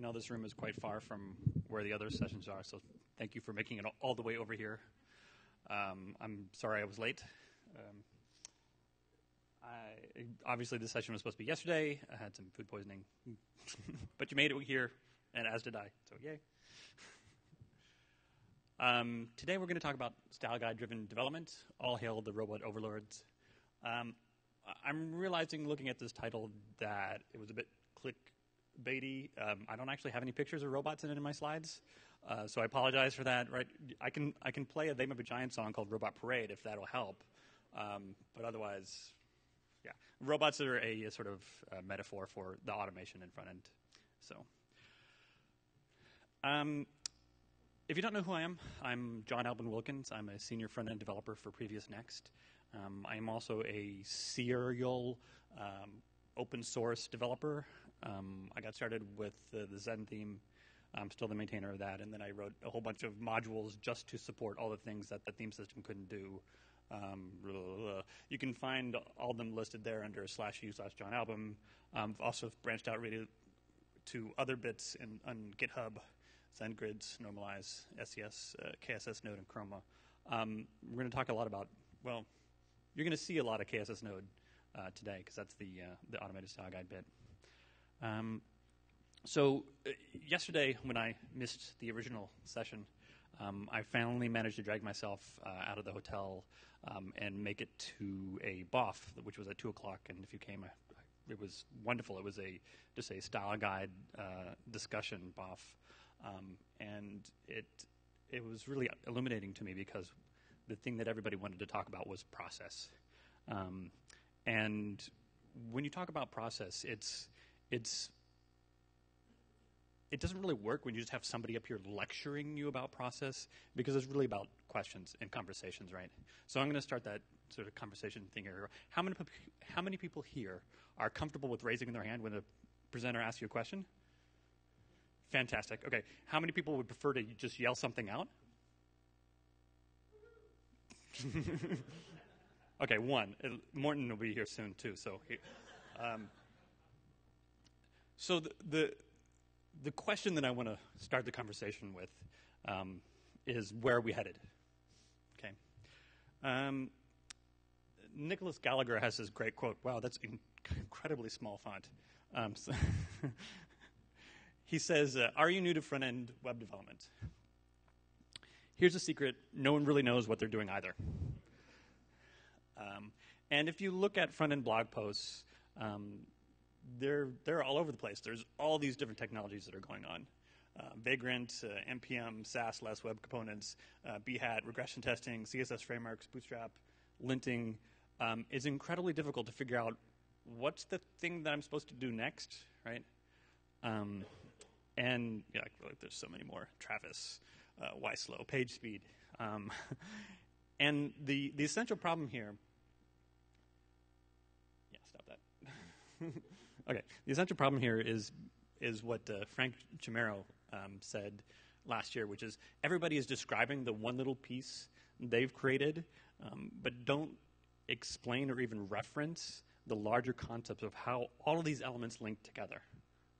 know this room is quite far from where the other sessions are, so thank you for making it all the way over here. Um, I'm sorry I was late. Um, I, obviously, this session was supposed to be yesterday. I had some food poisoning, but you made it here, and as did I. So yay! Um, today we're going to talk about style guide-driven development. All hail the robot overlords. Um, I'm realizing, looking at this title, that it was a bit clickbaity. Um, I don't actually have any pictures of robots in in my slides, uh, so I apologize for that. Right? I can I can play a They Might Be Giant song called Robot Parade if that'll help, um, but otherwise, yeah, robots are a, a sort of uh, metaphor for the automation in front end. So. Um, if you don't know who I am, I'm John Albin Wilkins. I'm a senior front end developer for Previous Next. Um, I'm also a serial um, open source developer. Um, I got started with the, the Zen theme. I'm still the maintainer of that, and then I wrote a whole bunch of modules just to support all the things that the theme system couldn't do. Um, you can find all of them listed there under slash u slash John Albin. Um, I've also branched out really to other bits in, on GitHub, ZenGrids, Normalize, SES, uh, KSS Node, and Chroma. Um, we're going to talk a lot about, well, you're going to see a lot of KSS Node uh, today because that's the, uh, the automated style guide bit. Um, so uh, yesterday, when I missed the original session, um, I finally managed to drag myself uh, out of the hotel um, and make it to a BOF, which was at two o'clock. And if you came, I, it was wonderful. It was a just a style guide uh, discussion BOF, um, and it it was really illuminating to me because the thing that everybody wanted to talk about was process. Um, and when you talk about process, it's it's it doesn't really work when you just have somebody up here lecturing you about process because it's really about questions and conversations, right? So I'm going to start that sort of conversation thing here. How many how many people here are comfortable with raising their hand when the presenter asks you a question? Fantastic. Okay. How many people would prefer to just yell something out? okay, one. Uh, Morten will be here soon too. So, he, um, so the, the, the question that I want to start the conversation with um, is where are we headed? Okay. Um, Nicolas Gallagher has this great quote. Wow, that's incredibly small font. Um, so he says, uh, "Are you new to front end web development?" Here's a secret no one really knows what they're doing either. Um, and if you look at front end blog posts, um, they're, they're all over the place. There's all these different technologies that are going on. Uh, Vagrant, uh, NPM, Sass, less web components, uh, Behat, regression testing, CSS frameworks, Bootstrap, linting. Um, it's incredibly difficult to figure out what's the thing that I'm supposed to do next, right? Um, and yeah, like, there's so many more. Travis, uh, YSlow, page speed. Um, and the, the essential problem here, yeah, stop that. okay, the essential problem here is, is what uh, Frank Chimero um, said last year, which is everybody is describing the one little piece they've created, um, but don't explain or even reference the larger concepts of how all of these elements link together,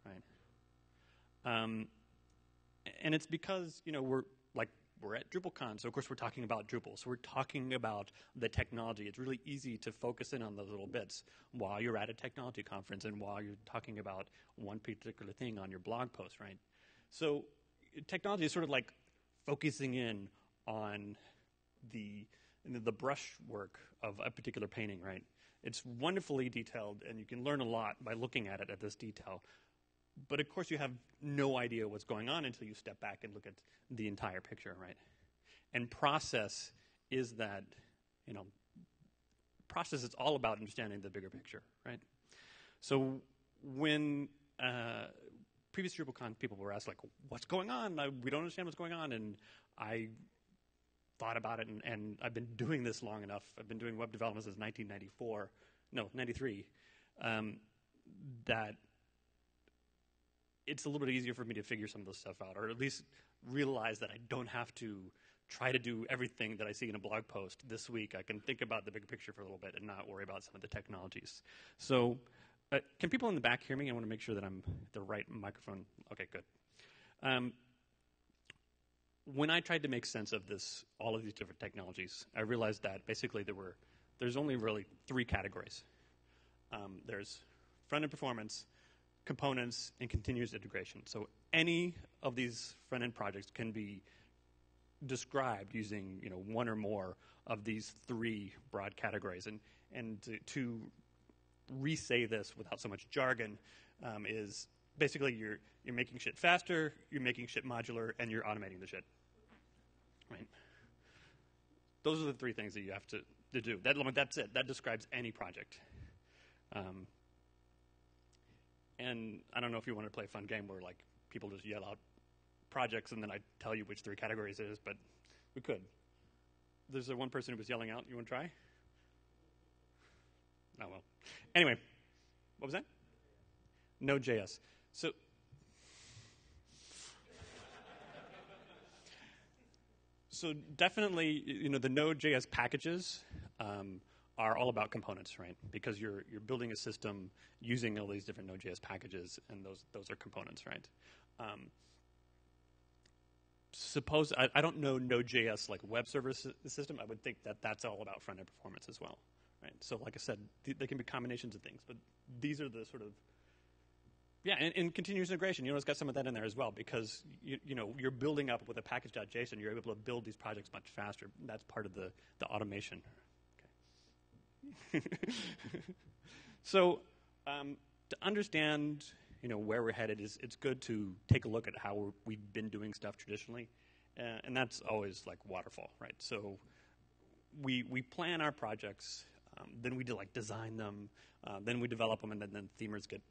right? Um, and it's because you know we're we're at DrupalCon, so of course we're talking about Drupal. So we're talking about the technology. It's really easy to focus in on those little bits while you're at a technology conference and while you're talking about one particular thing on your blog post, right? So technology is sort of like focusing in on the the brushwork of a particular painting, right? It's wonderfully detailed, and you can learn a lot by looking at it at this detail. But of course, you have no idea what's going on until you step back and look at the entire picture, right? And process is that, you know, process is all about understanding the bigger picture, right? So when uh, previous DrupalCon people were asked, like, what's going on? I, we don't understand what's going on. And I thought about it, and, and, I've been doing this long enough. I've been doing web development since 1994, no, 93, um, that it's a little bit easier for me to figure some of this stuff out, or at least realize that I don't have to try to do everything that I see in a blog post this week. I can think about the big picture for a little bit and not worry about some of the technologies. So Uh, can people in the back hear me? I want to make sure that I'm at the right microphone. Okay, good. Um, when I tried to make sense of this, all of these different technologies, I realized that basically there were there's only really three categories. Um, there's front end performance, components, and continuous integration. So any of these front end projects can be described using you know one or more of these three broad categories. And and to, to re-say this without so much jargon um, is basically you're you're making shit faster, you're making shit modular, and you're automating the shit. Right. Those are the three things that you have to, to do. That, that's it. That describes any project. Um, and I don't know if you want to play a fun game where like people just yell out projects and then I tell you which three categories it is, but we could. There's a one person who was yelling out. You want to try? Oh well. Anyway, what was that? Node.js. So so definitely, you know, the Node.js packages um, are all about components, right? Because you're you're building a system using all these different Node.js packages, and those those are components, right? Um, suppose I, I, don't know Node.js like web server system. I would think that that's all about front end performance as well, right? So, like I said, th- they can be combinations of things, but these are the sort of yeah, and, and, continuous integration, you know, it's got some of that in there as well because you, you know you're building up with a package.json, you're able to build these projects much faster. That's part of the the automation. So um, to understand, you know, where we're headed is it's good to take a look at how we have been doing stuff traditionally, uh, and that's always like waterfall, right? So we we plan our projects, um, then we do like design them, uh, then we develop them, and then, then themers get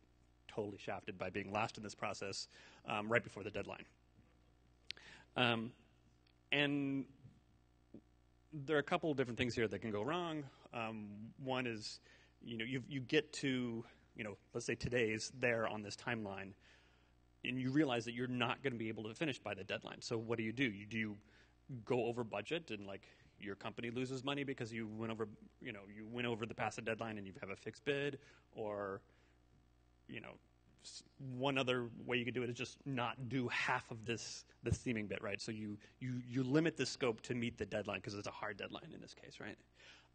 totally shafted by being last in this process um, right before the deadline. Um, and there are a couple of different things here that can go wrong. Um, one is, you know, you you get to, you know, let's say today's there on this timeline, and you realize that you're not going to be able to finish by the deadline. So what do you do? You do you go over budget and like your company loses money because you went over, you know, you went over the past deadline and you have a fixed bid, or you know, one other way you could do it is just not do half of this the theming bit, right? So you you you limit the scope to meet the deadline because it's a hard deadline in this case, right?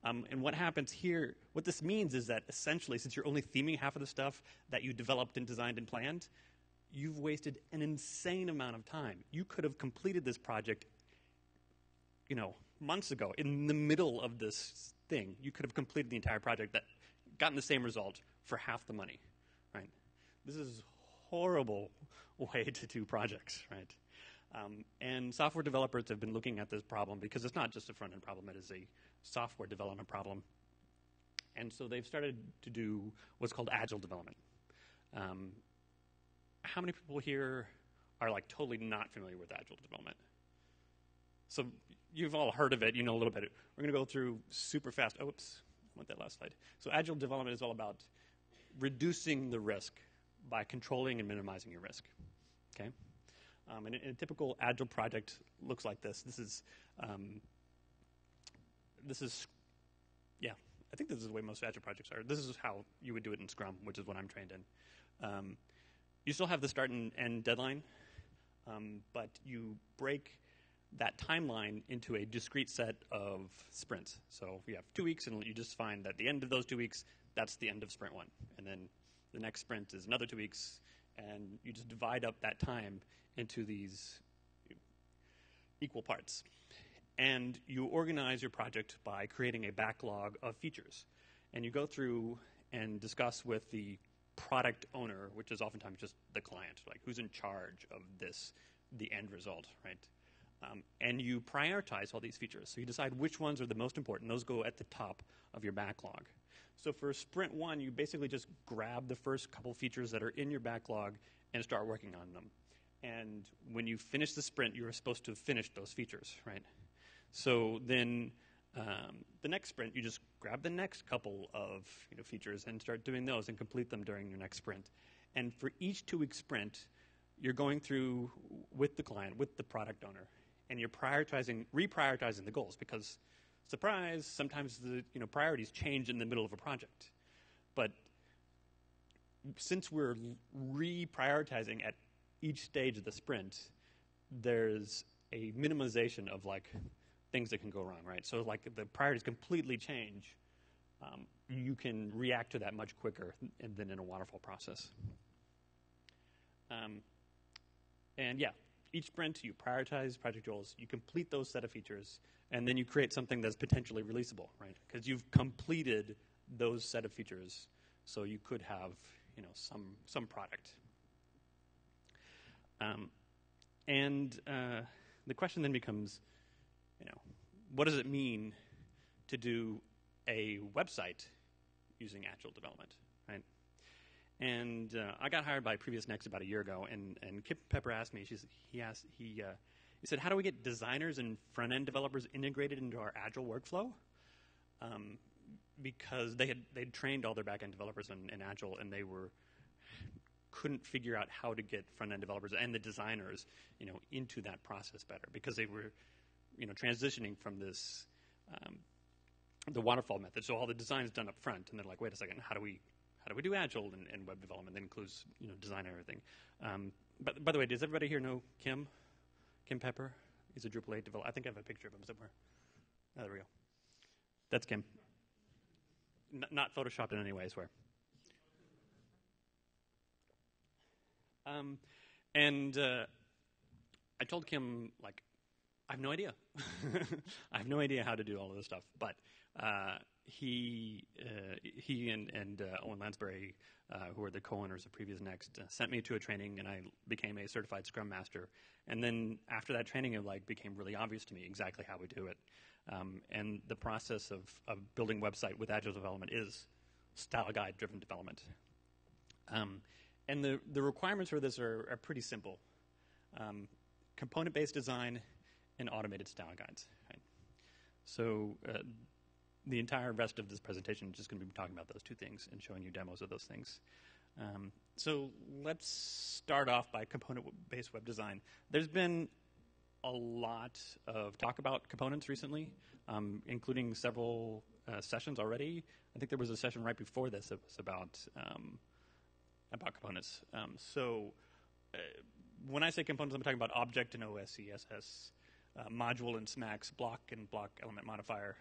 Um, and what happens here? What this means is that essentially, since you're only theming half of the stuff that you developed and designed and planned, you've wasted an insane amount of time. You could have completed this project, you know, months ago in the middle of this thing. You could have completed the entire project that gotten the same result for half the money right? This is horrible way to do projects, right? Um, and software developers have been looking at this problem because it's not just a front end problem, it is a software development problem. And so they've started to do what's called agile development. Um, how many people here are like totally not familiar with agile development? So you've all heard of it, you know a little bit. We're going to go through super fast. Oops, I want that last slide. So agile development is all about reducing the risk by controlling and minimizing your risk. Okay, um, and, a typical agile project looks like this. This is um, this is yeah. I think this is the way most agile projects are. This is how you would do it in Scrum, which is what I'm trained in. Um, you still have the start and end deadline, um, but you break that timeline into a discrete set of sprints. So you have two weeks, and you just find that at the end of those two weeks, that's the end of sprint one. And then the next sprint is another two weeks, and you just divide up that time into these equal parts. And you organize your project by creating a backlog of features. And you go through and discuss with the product owner, which is oftentimes just the client, like who's in charge of this, the end result, right? Um, and you prioritize all these features. So you decide which ones are the most important. Those go at the top of your backlog. So for sprint one, you basically just grab the first couple features that are in your backlog and start working on them. And when you finish the sprint, you're supposed to finish those features, right? So then um, the next sprint, you just grab the next couple of you know, features and start doing those and complete them during your next sprint. And for each two week sprint, you're going through with the client, with the product owner, and you're prioritizing, reprioritizing the goals because surprise, sometimes the you know, priorities change in the middle of a project. But since we're reprioritizing at each stage of the sprint, there's a minimization of like things that can go wrong, right? So like the priorities completely change. Um, you can react to that much quicker than in a waterfall process. Um, and yeah, each sprint you prioritize project goals, you complete those set of features, and then you create something that's potentially releasable, right? Because you've completed those set of features, so you could have you know some some product. Um, and uh, the question then becomes, what does it mean to do a website using agile development, right? And uh, I got hired by Previous Next about a year ago, and, and Kim Pepper asked me, she's, he asked, he, uh, he said, how do we get designers and front end developers integrated into our agile workflow? Um, because they had they'd trained all their back end developers in, in Agile, and they were couldn't figure out how to get front end developers and the designers, you know, into that process better because they were, you know, transitioning from this um, the waterfall method. So all the design is done up front, and they're like, wait a second, how do we how do we do agile and, and web development that includes you know design and everything? Um, but by the way, does everybody here know Kim? Kim Pepper? He's a Drupal 8 developer. I think I have a picture of him somewhere. Oh, there we go. That's Kim. N- not photoshopped in any way, I swear. Um, and uh, I told Kim, like, I have no idea. I have no idea how to do all of this stuff. But uh, he, uh, he and, and uh, Owen Lansbury, uh, who are the co-owners of Previous Next, uh, sent me to a training, and I became a certified Scrum Master. And then after that training, it like became really obvious to me exactly how we do it. Um, and the process of, of building website with agile development is style guide driven development. Um, and the, the requirements for this are, are pretty simple um, component based design and automated style guides. Right? So, uh, the entire rest of this presentation is just going to be talking about those two things and showing you demos of those things. Um, so, let's start off by component based web design. There's been a lot of talk about components recently, um, including several uh, sessions already. I think there was a session right before this that was about um, about components. Um, so uh, when I say components, I'm talking about object and OS, CSS, uh, module and SMACSS, block and block element modifier.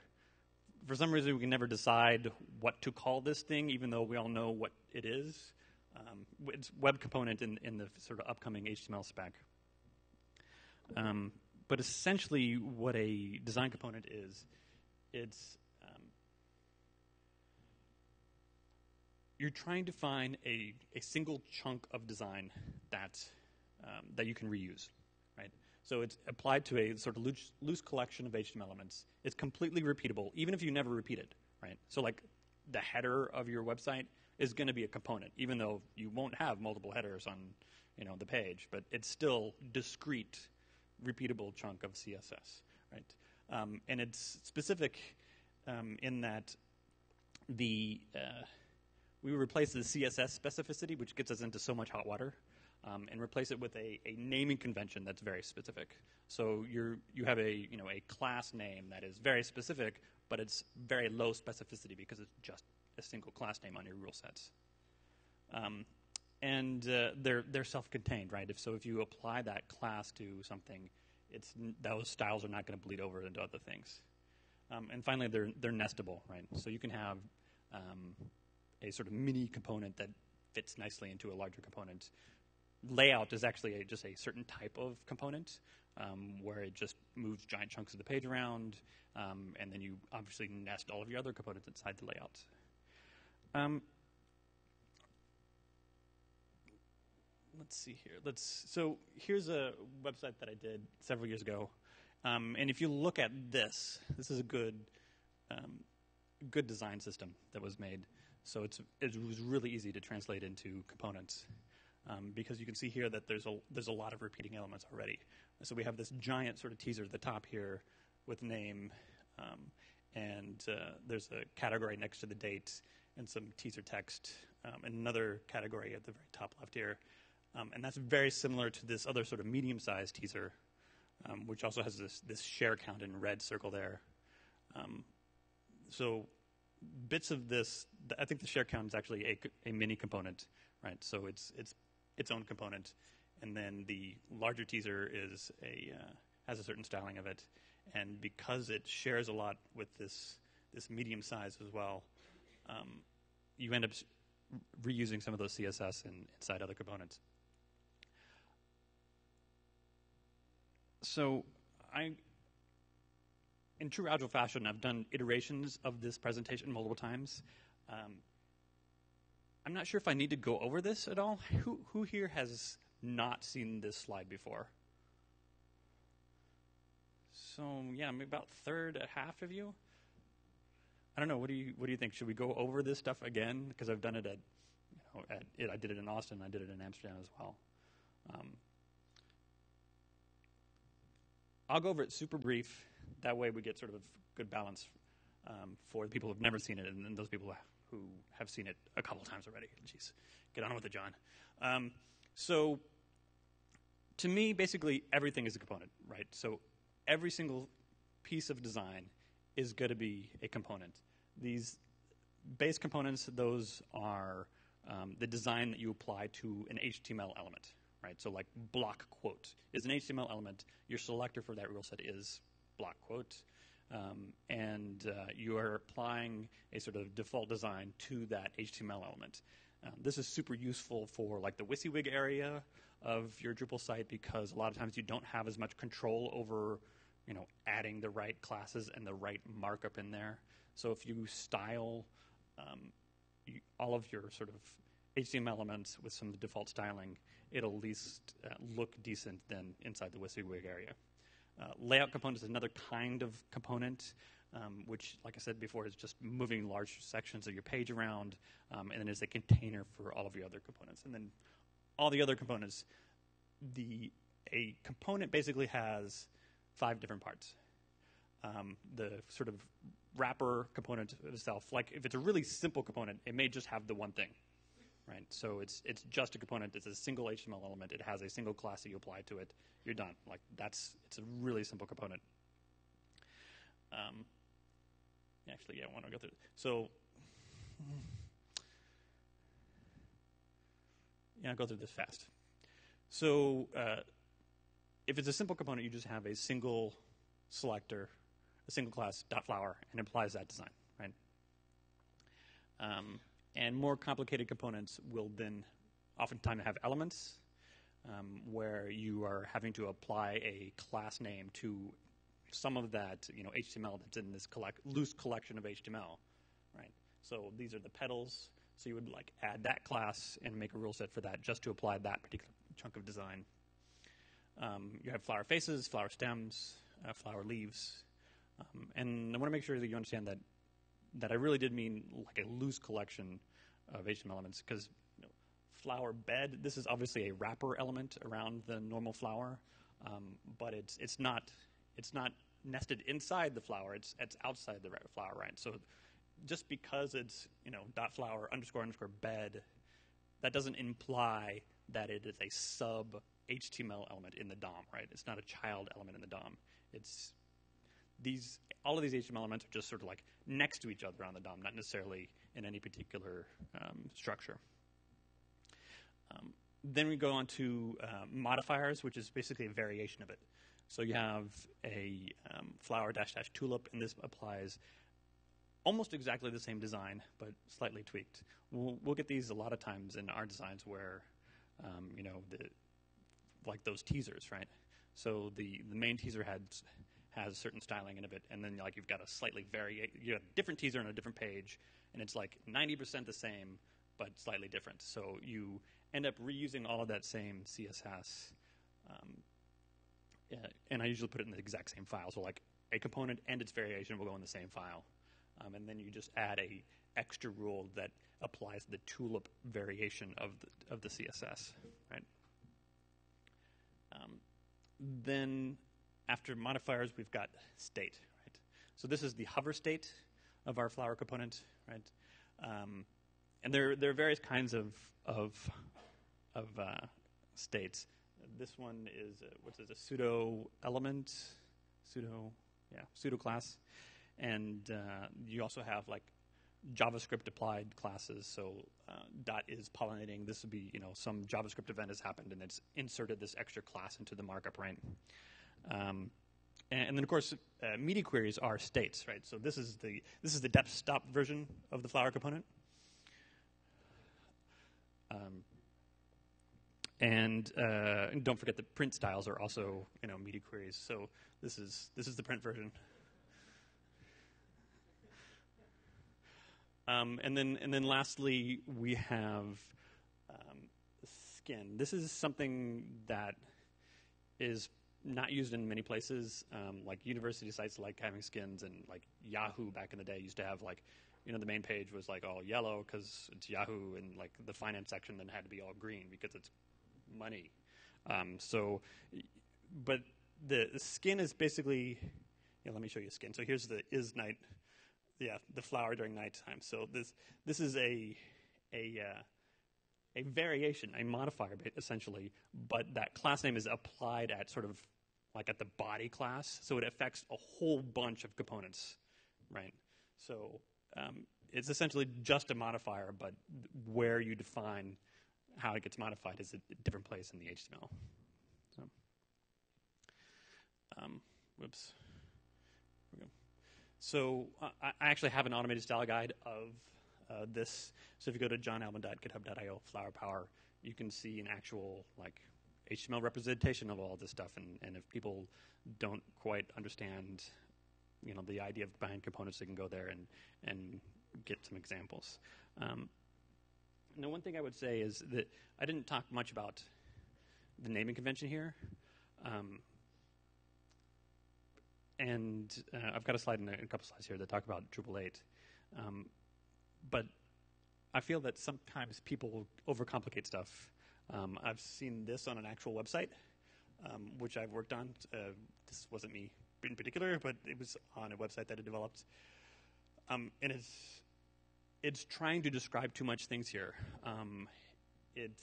For some reason, we can never decide what to call this thing, even though we all know what it is. Um, it's web component in, in the sort of upcoming HTML spec. Um, but essentially, what a design component is, it's um, you're trying to find a, a single chunk of design that um, that you can reuse? So it's applied to a sort of loose, loose collection of HTML elements. It's completely repeatable, even if you never repeat it, right? So like the header of your website is going to be a component, even though you won't have multiple headers on, you know, the page, but it's still discrete repeatable chunk of CSS, right? Um, and it's specific um, in that the uh, we replace the CSS specificity, which gets us into so much hot water, um, and replace it with a, a, naming convention that's very specific. So you you have a you know a class name that is very specific, but it's very low specificity because it's just a single class name on your rule sets. Um, and uh, they're they're self-contained, right? If so, if you apply that class to something, it's those styles are not going to bleed over into other things. Um, and finally, they're they're nestable, right? So you can have um, a sort of mini component that fits nicely into a larger component. Layout is actually a, just a certain type of component um, where it just moves giant chunks of the page around, um, and then you obviously nest all of your other components inside the layout. Um, let's see here. Let's so here's a website that I did several years ago, um, and if you look at this, this is a good um, good design system that was made. So it's it was really easy to translate into components. Um, because you can see here that there's a there's a lot of repeating elements already. So we have this giant sort of teaser at the top here with name, um, and uh, there's a category next to the date and some teaser text, um, and another category at the very top left here. Um, and that's very similar to this other sort of medium-sized teaser, um, which also has this, this share count in red circle there. Um, so bits of this, I think the share count is actually a, a, mini component, right? So it's it's its own component, and then the larger teaser is a uh, has a certain styling of it, and because it shares a lot with this this medium size as well, um, you end up reusing some of those CSS in, inside other components. So I, in true Agile fashion, I've done iterations of this presentation multiple times. Um, I'm not sure if I need to go over this at all. Who, who here has not seen this slide before? So yeah, maybe about third, a half of you. I don't know. What do you What do you think? Should we go over this stuff again? Because I've done it at, you know, at it, I did it in Austin. I did it in Amsterdam as well. Um, I'll go over it super brief. That way, we get sort of good balance um, for the people who've never seen it, and then those people who have seen it a couple times already. Jeez, get on with it, John. Um, so, to me, basically everything is a component, right? So, every single piece of design is going to be a component. These base components, those are um, the design that you apply to an HTML element, right? So like block quote is an HTML element. Your selector for that rule set is block quote. Um, and uh, you are applying a sort of default design to that HTML element. Um, this is super useful for like the WYSIWYG area of your Drupal site because a lot of times you don't have as much control over you know, adding the right classes and the right markup in there. So if you style um, you, all of your sort of HTML elements with some default styling, it'll at least uh, look decent then inside the WYSIWYG area. Uh, layout component is another kind of component, um, which, like I said before, is just moving large sections of your page around, um, and then is a container for all of your other components. And then all the other components, the a component basically has five different parts. Um, the sort of wrapper component itself, like if it's a really simple component, it may just have the one thing, right? So it's it's just a component. It's a single HTML element. It has a single class that you apply to it. You're done. Like that's it's a really simple component. Um, actually, yeah, I want to go through. So. Yeah, I'll go through this fast. So uh, if it's a simple component, you just have a single selector, a single class dot flower, and applies that design, right? Um, and more complicated components will then oftentimes have elements um, where you are having to apply a class name to some of that you know HTML that's in this collect, loose collection of HTML, right? So these are the petals. So you would like add that class and make a rule set for that just to apply that particular chunk of design. Um, you have flower faces, flower stems, uh, flower leaves, um, and I want to make sure that you understand that that I really did mean like a loose collection of HTML elements because you know, flower bed. This is obviously a wrapper element around the normal flower, um, but it's it's not it's not nested inside the flower. It's it's outside the flower, right? So just because it's you know dot flower underscore underscore bed, that doesn't imply that it is a sub HTML element in the DOM, right? It's not a child element in the DOM. It's these all of these HTML elements are just sort of like next to each other on the DOM, not necessarily in any particular um, structure. Um, then we go on to uh, modifiers, which is basically a variation of it. So you have a um, flower dash dash tulip, and this applies almost exactly the same design, but slightly tweaked. We'll, we'll get these a lot of times in our designs where, um, you know, the like those teasers, right? So the the main teaser has a certain styling in it, and then like you've got a slightly vari you have a different teaser on a different page, and it's like ninety percent the same but slightly different. So you end up reusing all of that same CSS, um, and I usually put it in the exact same file. So like a component and its variation will go in the same file, um, and then you just add a extra rule that applies the tulip variation of the, of the CSS, right? Um, then after modifiers, we've got state, right? So this is the hover state of our flower component, right? Um, and there, there are various kinds of, of, of uh, states. This one is a, what is a pseudo element, pseudo, yeah, pseudo class, and uh, you also have like JavaScript applied classes. So uh, dot is pollinating. This would be you know some JavaScript event has happened and it's inserted this extra class into the markup, right? Um, and, and, then of course uh, media queries are states, right? So this is the this is the desktop version of the Flower component. Um, and, uh, and don't forget that print styles are also you know media queries. So this is this is the print version. Um, and then, and then lastly, we have um, skin. This is something that is not used in many places. Um, like university sites like having skins, and like Yahoo back in the day used to have like, you know, the main page was like all yellow because it's Yahoo, and like the finance section then had to be all green because it's money. Um, so, but the, skin is basically. Yeah, let me show you a skin. So here's the is night yeah, the flower during nighttime. So this this is a a uh, a variation, a modifier, essentially, but that class name is applied at sort of like at the body class, so it affects a whole bunch of components, right? So um, it's essentially just a modifier, but where you define how it gets modified is a different place in the HTML. So, um, whoops. So I actually have an automated style guide of uh, this. So if you go to johnalbin.github.io flower power, you can see an actual like HTML representation of all this stuff. And, and if people don't quite understand, you know, the idea of behind components, they can go there and and get some examples. Um, now, one thing I would say is that I didn't talk much about the naming convention here. Um, and uh, I've got a slide in a, a, couple slides here that talk about Drupal 8. Um, but I feel that sometimes people overcomplicate stuff. Um, I've seen this on an actual website, um, which I've worked on. Uh, this wasn't me in particular, but it was on a website that I developed. Um, and it's it's trying to describe too much things here. Um, it's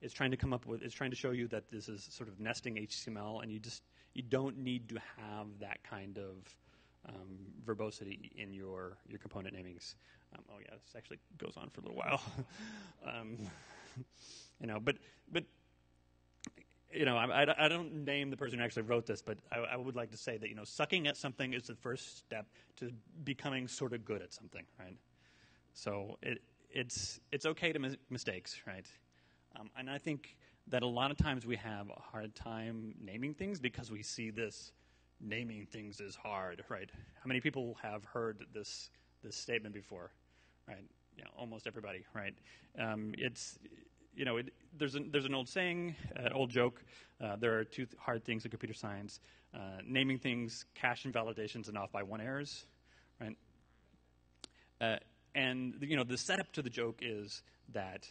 it's trying to come up with it's trying to show you that this is sort of nesting HTML, and you just you don't need to have that kind of um, verbosity in your your component namings. Um, oh yeah, this actually goes on for a little while. um, you know, but but you know, I, I, don't name the person who actually wrote this, but I, I, would like to say that you know, sucking at something is the first step to becoming sort of good at something, right? So it it's it's okay to make mistakes, right? Um, and I think that a lot of times we have a hard time naming things because we see this naming things is hard, right? How many people have heard this this statement before, right? Yeah, almost everybody, right? Um, it's you know, it, there's an, there's an old saying, an old joke. Uh, there are two th- hard things in computer science: uh, naming things, cache invalidations, and off by one errors, right? Uh, and you know, the setup to the joke is that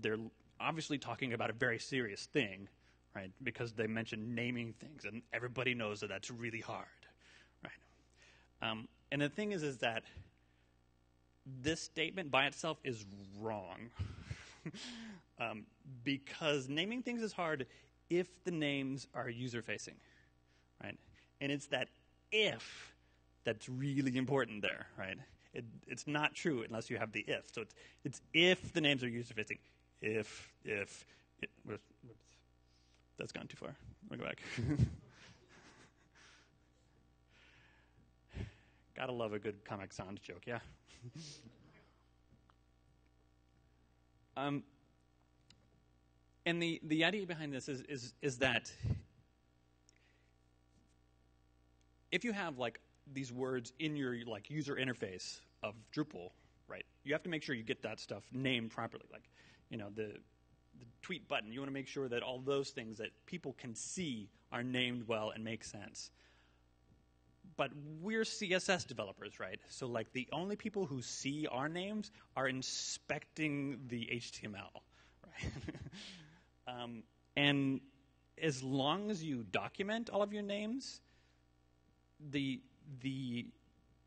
they're obviously talking about a very serious thing, right? Because they mention naming things, and everybody knows that that's really hard, right? Um, and the thing is, is that this statement by itself is wrong, um, because naming things is hard if the names are user facing, right? And it's that if that's really important there, right? It, it's not true unless you have the if. So it's, it's if the names are user facing if, if, it, whoops, that's gone too far. Let me go back. Gotta love a good Comic Sans joke, yeah? um, and the, the idea behind this is, is, is that if you have like these words in your like user interface of Drupal, right, you have to make sure you get that stuff named properly. Like you know, the, the tweet button. You want to make sure that all those things that people can see are named well and make sense. But we're CSS developers, right? So, like, the only people who see our names are inspecting the HTML, right? um, and as long as you document all of your names, the the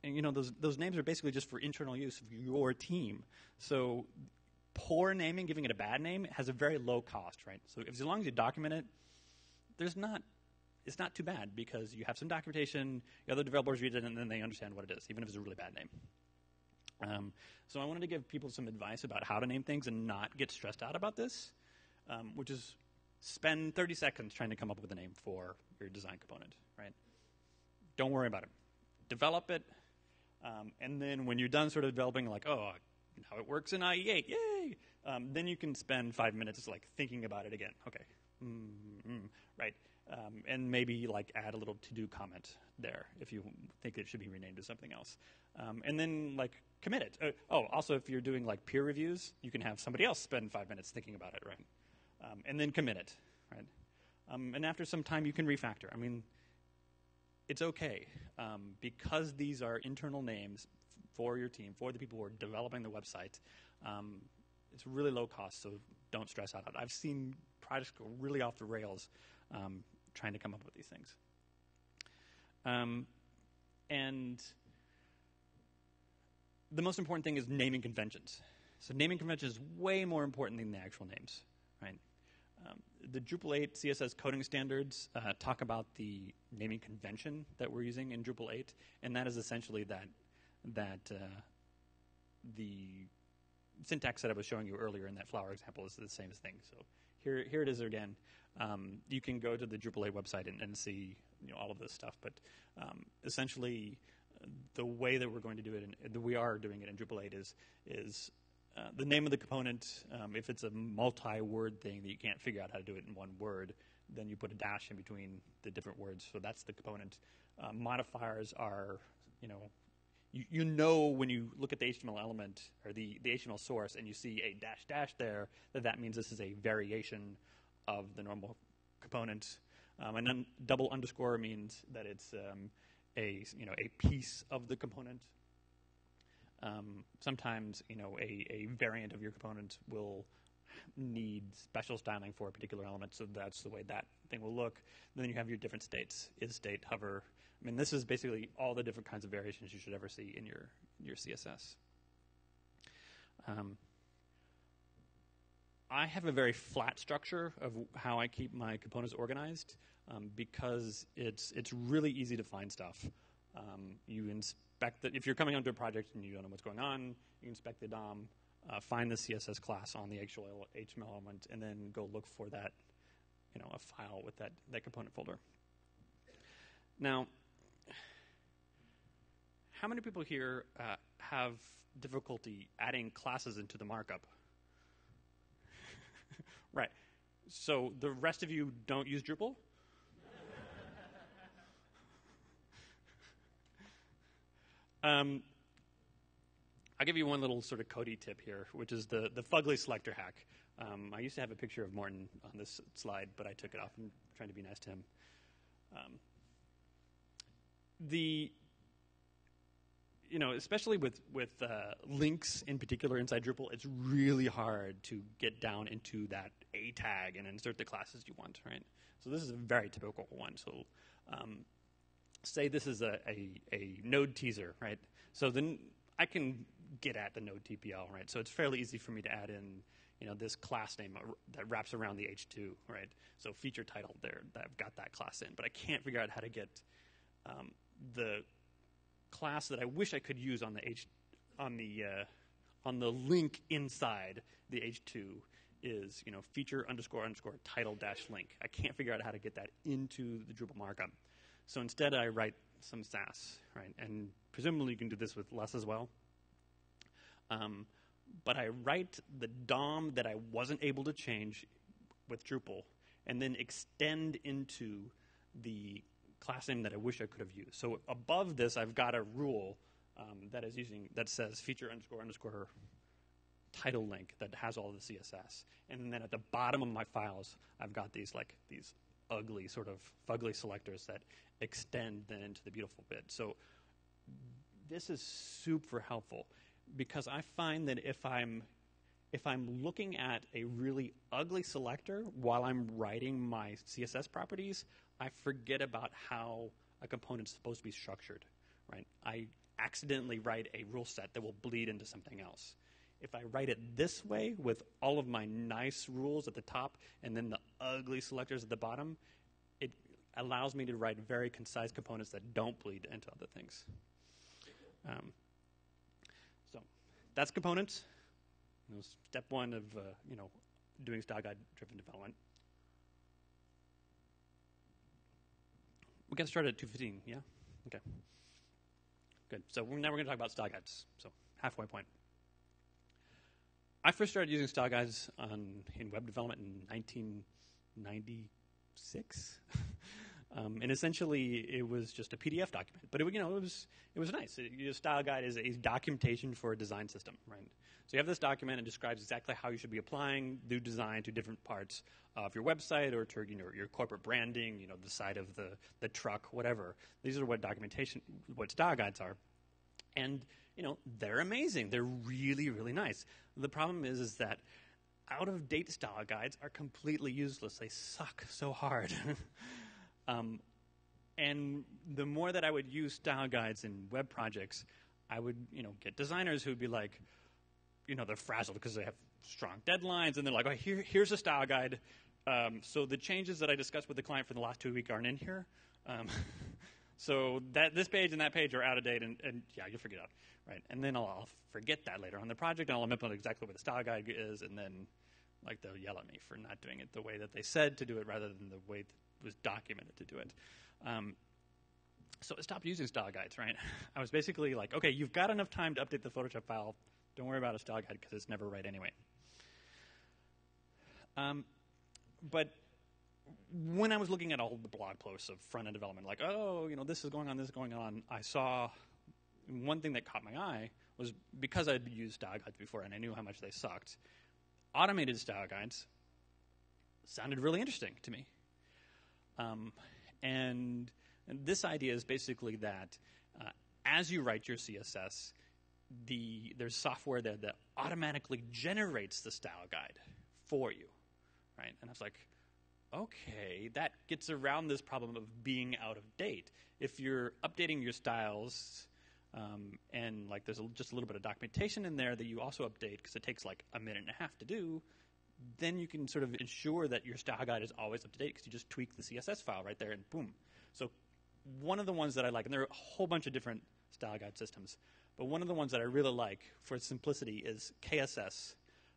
you know those those names are basically just for internal use of your team. So poor naming, giving it a bad name, has a very low cost, right? So as long as you document it, there's not it's not too bad because you have some documentation, the other developers read it, and then they understand what it is, even if it's a really bad name. Um, so I wanted to give people some advice about how to name things and not get stressed out about this, um, which is spend 30 seconds trying to come up with a name for your design component, right? Don't worry about it. Develop it, um, and then when you're done sort of developing, like, oh, now it works in IE8, yay! Um, then you can spend five minutes like thinking about it again. Okay, mm-hmm. right? Um, and maybe like add a little to-do comment there if you think it should be renamed to something else. Um, and then like commit it. Uh, oh, also if you're doing like peer reviews, you can have somebody else spend five minutes thinking about it, right? Um, and then commit it, right? Um, and after some time, you can refactor. I mean, it's okay um, because these are internal names for your team, for the people who are developing the website. Um, it's really low cost, so don't stress out. I've seen projects go really off the rails um, trying to come up with these things. Um, and the most important thing is naming conventions. So naming conventions is way more important than the actual names, right? Um, the Drupal 8 CSS coding standards uh, talk about the naming convention that we're using in Drupal 8, and that is essentially that that uh, the syntax that I was showing you earlier in that flower example is the same thing. So here, here it is again. Um, you can go to the Drupal 8 website and, and see you know, all of this stuff, but um, essentially the way that we're going to do it, and we are doing it in Drupal 8 is is uh, the name of the component. Um, if it's a multi-word thing that you can't figure out how to do it in one word, then you put a dash in between the different words. So that's the component. Uh, modifiers are, you know, you, you know when you look at the HTML element or the, the HTML source and you see a dash dash there that that means this is a variation of the normal component. Um, and then double underscore means that it's um, a you know a piece of the component. Um, sometimes you know a, a variant of your component will need special styling for a particular element, so that's the way that thing will look. then you have your different states: is state, hover. I mean, this is basically all the different kinds of variations you should ever see in your your CSS. Um, I have a very flat structure of how I keep my components organized um, because it's it's really easy to find stuff. Um, you inspect that if you're coming onto a project and you don't know what's going on, you inspect the DOM, uh, find the CSS class on the actual HTML element, and then go look for that, you know, a file with that that component folder. Now, how many people here uh, have difficulty adding classes into the markup? Right. So the rest of you don't use Drupal? Um, I'll give you one little sort of Cody tip here, which is the, the fugly selector hack. Um, I used to have a picture of Morten on this slide, but I took it off. I'm trying to be nice to him. Um, the you know, especially with with uh, links in particular inside Drupal, it's really hard to get down into that a tag and insert the classes you want, right? So this is a very typical one. So um, say this is a, a, a node teaser, right? So then I can get at the node TPL, right? So it's fairly easy for me to add in, you know, this class name that wraps around the H2, right? So feature title there, I've got that class in, but I can't figure out how to get um, the class that I wish I could use on the H on the uh, on the link inside the H2 is you know feature underscore underscore title dash link. I can't figure out how to get that into the Drupal markup. So instead, I write some Sass, right? And presumably, you can do this with less as well. Um, but I write the DOM that I wasn't able to change with Drupal, and then extend into the class name that I wish I could have used. So above this, I've got a rule um, that is using that says feature underscore underscore title link that has all the CSS, and then at the bottom of my files, I've got these like these ugly sort of fugly selectors that extend then into the beautiful bit. So this is super helpful because I find that if I'm if I'm looking at a really ugly selector while I'm writing my CSS properties, I forget about how a component is supposed to be structured, right? I accidentally write a rule set that will bleed into something else. If I write it this way with all of my nice rules at the top and then the ugly selectors at the bottom, it allows me to write very concise components that don't bleed into other things. Um, so that's components. You know, step one of uh, you know doing style guide driven development. We got started at 215, yeah? Okay. Good. So now we're going to talk about style guides. So halfway point. I first started using style guides on, in web development in 1996. um, and essentially, it was just a PDF document. But it, you know, it was it was nice. It, your style guide is a documentation for a design system, right? So you have this document and describes exactly how you should be applying new design to different parts of your website or to you know, your corporate branding, you know, the side of the, the truck, whatever. These are what documentation, what style guides are. And, you know, they're amazing. They're really, really nice. The problem is, is that out of date style guides are completely useless. They suck so hard. um, and the more that I would use style guides in web projects, I would, you know, get designers who'd be like, you know, they're frazzled because they have strong deadlines, and they're like, oh, here, here's a style guide. Um, so the changes that I discussed with the client for the last two weeks aren't in here. Um, so that this page and that page are out of date, and, and yeah, you'll figure it out, right? And then I'll, I'll, forget that later on the project, and I'll implement exactly what the style guide is, and then like they'll yell at me for not doing it the way that they said to do it, rather than the way that was documented to do it. Um, so I stopped using style guides, right? I was basically like, okay, you've got enough time to update the Photoshop file don't worry about a style guide because it's never right anyway. Um, but when I was looking at all the blog posts of front end development, like, oh, you know, this is going on, this is going on, I saw one thing that caught my eye was because I'd used style guides before and I knew how much they sucked. Automated style guides sounded really interesting to me. Um, and, and, this idea is basically that uh, as you write your CSS, the there's software there that automatically generates the style guide for you, right? And I was like, okay, that gets around this problem of being out of date. If you're updating your styles, um, and like there's a, just a little bit of documentation in there that you also update because it takes like a minute and a half to do, then you can sort of ensure that your style guide is always up to date because you just tweak the CSS file right there and boom. So one of the ones that I like, and there are a whole bunch of different style guide systems. But one of the ones that I really like for simplicity is KSS,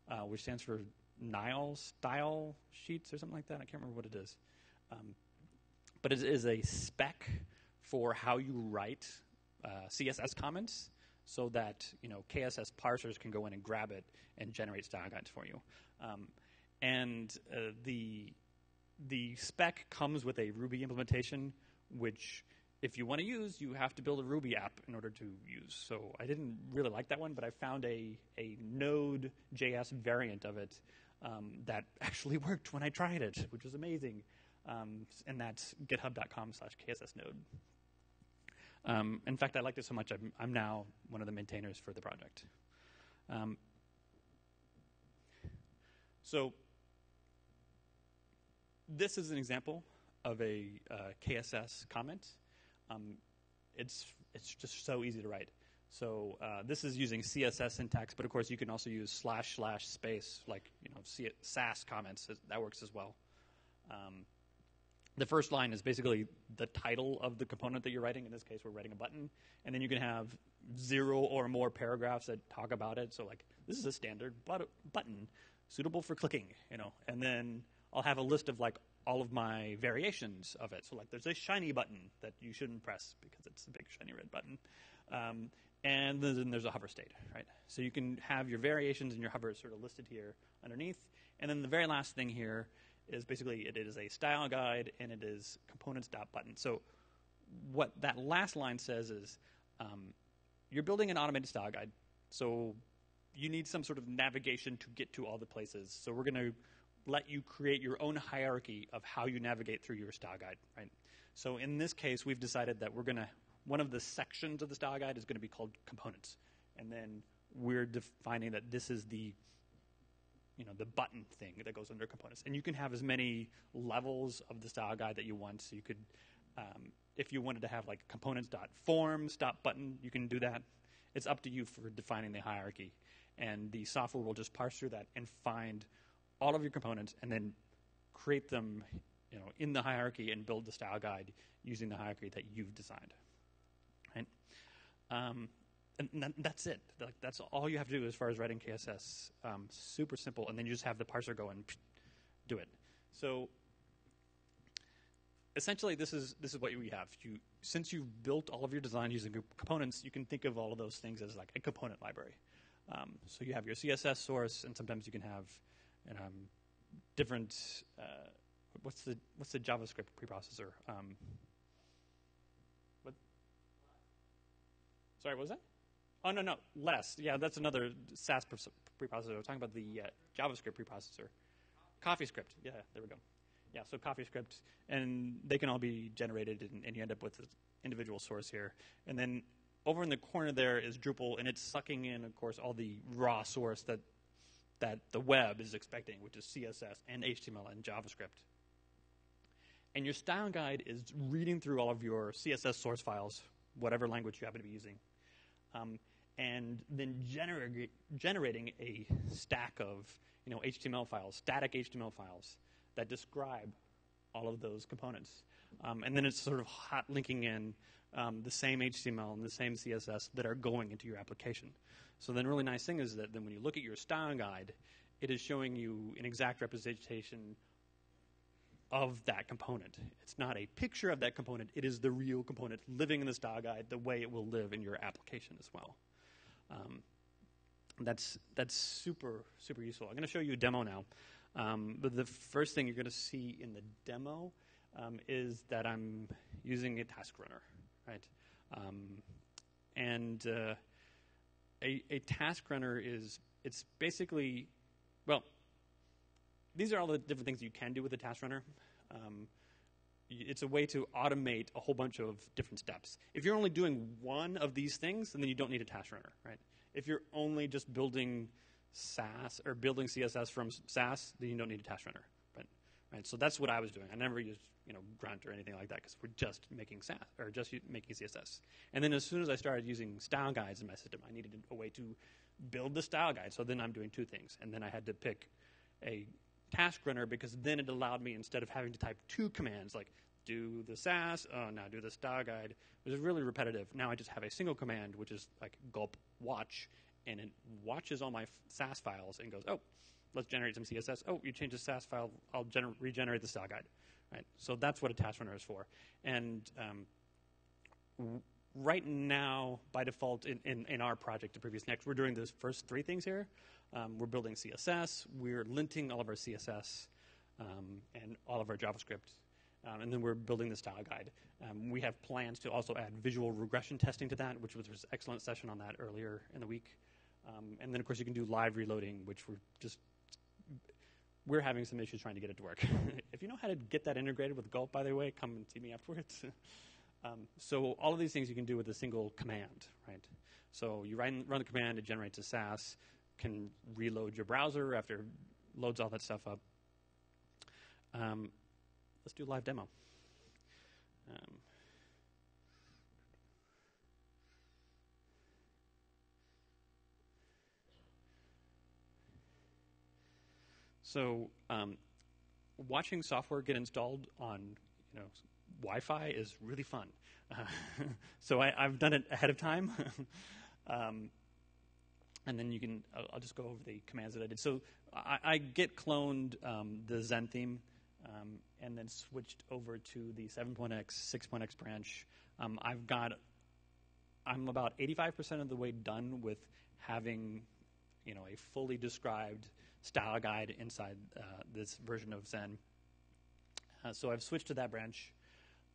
uh, which stands for Knyle Style Sheets or something like that. I can't remember what it is. Um, but it is a spec for how you write uh, CSS comments so that you know KSS parsers can go in and grab it and generate style guides for you. Um, and uh, the the spec comes with a Ruby implementation, which if you want to use, you have to build a Ruby app in order to use. So I didn't really like that one, but I found a, a Node.js variant of it um, that actually worked when I tried it, which was amazing. Um, and that's github.com slash kssnode. Um, in fact, I liked it so much, I'm, I'm, now one of the maintainers for the project. Um, so this is an example of a uh, KSS comment. Um, it's it's just so easy to write. So uh, this is using CSS syntax, but of course you can also use slash slash space, like you know C- Sass comments. That works as well. Um, the first line is basically the title of the component that you're writing. In this case, we're writing a button, and then you can have zero or more paragraphs that talk about it. So like this is a standard but- button suitable for clicking, you know, and then I'll have a list of like all of my variations of it. So, like, there's a shiny button that you shouldn't press because it's a big shiny red button. Um, and then there's a hover state, right? So you can have your variations and your hover sort of listed here underneath. And then the very last thing here is basically it is a style guide and it is components.button. So what that last line says is um, you're building an automated style guide. So you need some sort of navigation to get to all the places. So we're going to let you create your own hierarchy of how you navigate through your style guide, right? So in this case, we've decided that we're going to, one of the sections of the style guide is going to be called components. And then we're defining that this is the, you know, the button thing that goes under components. And you can have as many levels of the style guide that you want. So you could, um, if you wanted to have like components.forms.button, you can do that. It's up to you for defining the hierarchy. And the software will just parse through that and find all of your components and then create them you know, in the hierarchy and build the style guide using the hierarchy that you've designed. Um, and that, that's it. Like, that's all you have to do as far as writing KSS. Um, super simple, and then you just have the parser go and do it. So essentially, this is this is what we have. You since you've built all of your design using components, you can think of all of those things as like a component library. Um, so you have your CSS source, and sometimes you can have um, different. Uh, what's the what's the JavaScript preprocessor? Um, what? Sorry, what was that? Oh no no less. Yeah, that's another Sass preprocessor. We're talking about the uh, JavaScript preprocessor. CoffeeScript. Yeah, there we go. Yeah, so CoffeeScript, and they can all be generated, and, and you end up with an individual source here. And then over in the corner there is Drupal, and it's sucking in, of course, all the raw source that that the web is expecting, which is CSS and HTML and JavaScript. And your style guide is reading through all of your CSS source files, whatever language you happen to be using, um, and then gener- generating a stack of you know HTML files, static HTML files that describe all of those components. Um, and then it's sort of hot linking in um, the same HTML and the same CSS that are going into your application. So then, really nice thing is that then when you look at your style guide, it is showing you an exact representation of that component. It's not a picture of that component, it is the real component living in the style guide the way it will live in your application as well. Um, that's, that's super, super useful. I'm going to show you a demo now. Um, but the first thing you're going to see in the demo um, is that I'm using a task runner, right? Um, and uh, a, a task runner is it's basically well these are all the different things you can do with a task runner um, it's a way to automate a whole bunch of different steps if you're only doing one of these things then you don't need a task runner right if you're only just building Sass or building CSS from Sass, then you don't need a task runner. But, right, so that's what I was doing. I never used you know Grunt or anything like that because we're just making Sass or just making CSS. And then as soon as I started using style guides in my system, I needed a way to build the style guide. So then I'm doing two things, and then I had to pick a task runner because then it allowed me instead of having to type two commands like do the Sass, oh now do the style guide. It was really repetitive. Now I just have a single command, which is like gulp watch, and it watches all my Sass files and goes, oh, let's generate some CSS. Oh, you changed the Sass file. I'll gener- regenerate the style guide. Right. So that's what a task runner is for. And um, w- right now, by default, in, in, in, our project, the PreviousNext, we're doing those first three things here. Um, we're building CSS. We're linting all of our CSS um, and all of our JavaScript. Um, and then we're building the style guide. Um, we have plans to also add visual regression testing to that, which was an excellent session on that earlier in the week. Um, and then, of course, you can do live reloading, which we're just we're having some issues trying to get it to work. if you know how to get that integrated with Gulp, by the way, come and see me afterwards. um, so all of these things you can do with a single command, right? So you run, run the command, it generates a Sass, can reload your browser after it loads all that stuff up. Um, let's do a live demo. Um, So um, watching software get installed on you know Wi-Fi is really fun. Uh, so I, have done it ahead of time, um, and then you can. I'll, I'll, just go over the commands that I did. So I, I git cloned um, the Zen theme, um, and then switched over to the 7.x 6.x branch. Um, I've got. I'm about 85% of the way done with having, you know, a fully described style guide inside uh, this version of Zen. Uh, so I've switched to that branch.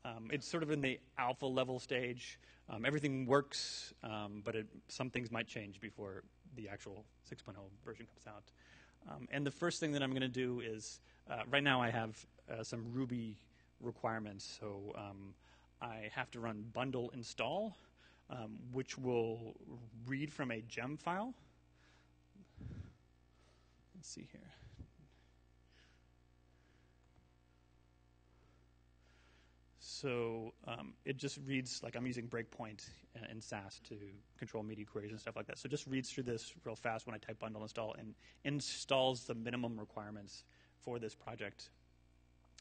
Um, it's sort of in the alpha level stage. Um, everything works, um, but it, some things might change before the actual 6.0 version comes out. Um, and the first thing that I'm going to do is uh, right now I have uh, some Ruby requirements. So um, I have to run bundle install, um, which will read from a gem file. Let's see here. So um, it just reads like I'm using breakpoint in Sass to control media queries and stuff like that. So just reads through this real fast when I type bundle install and installs the minimum requirements for this project.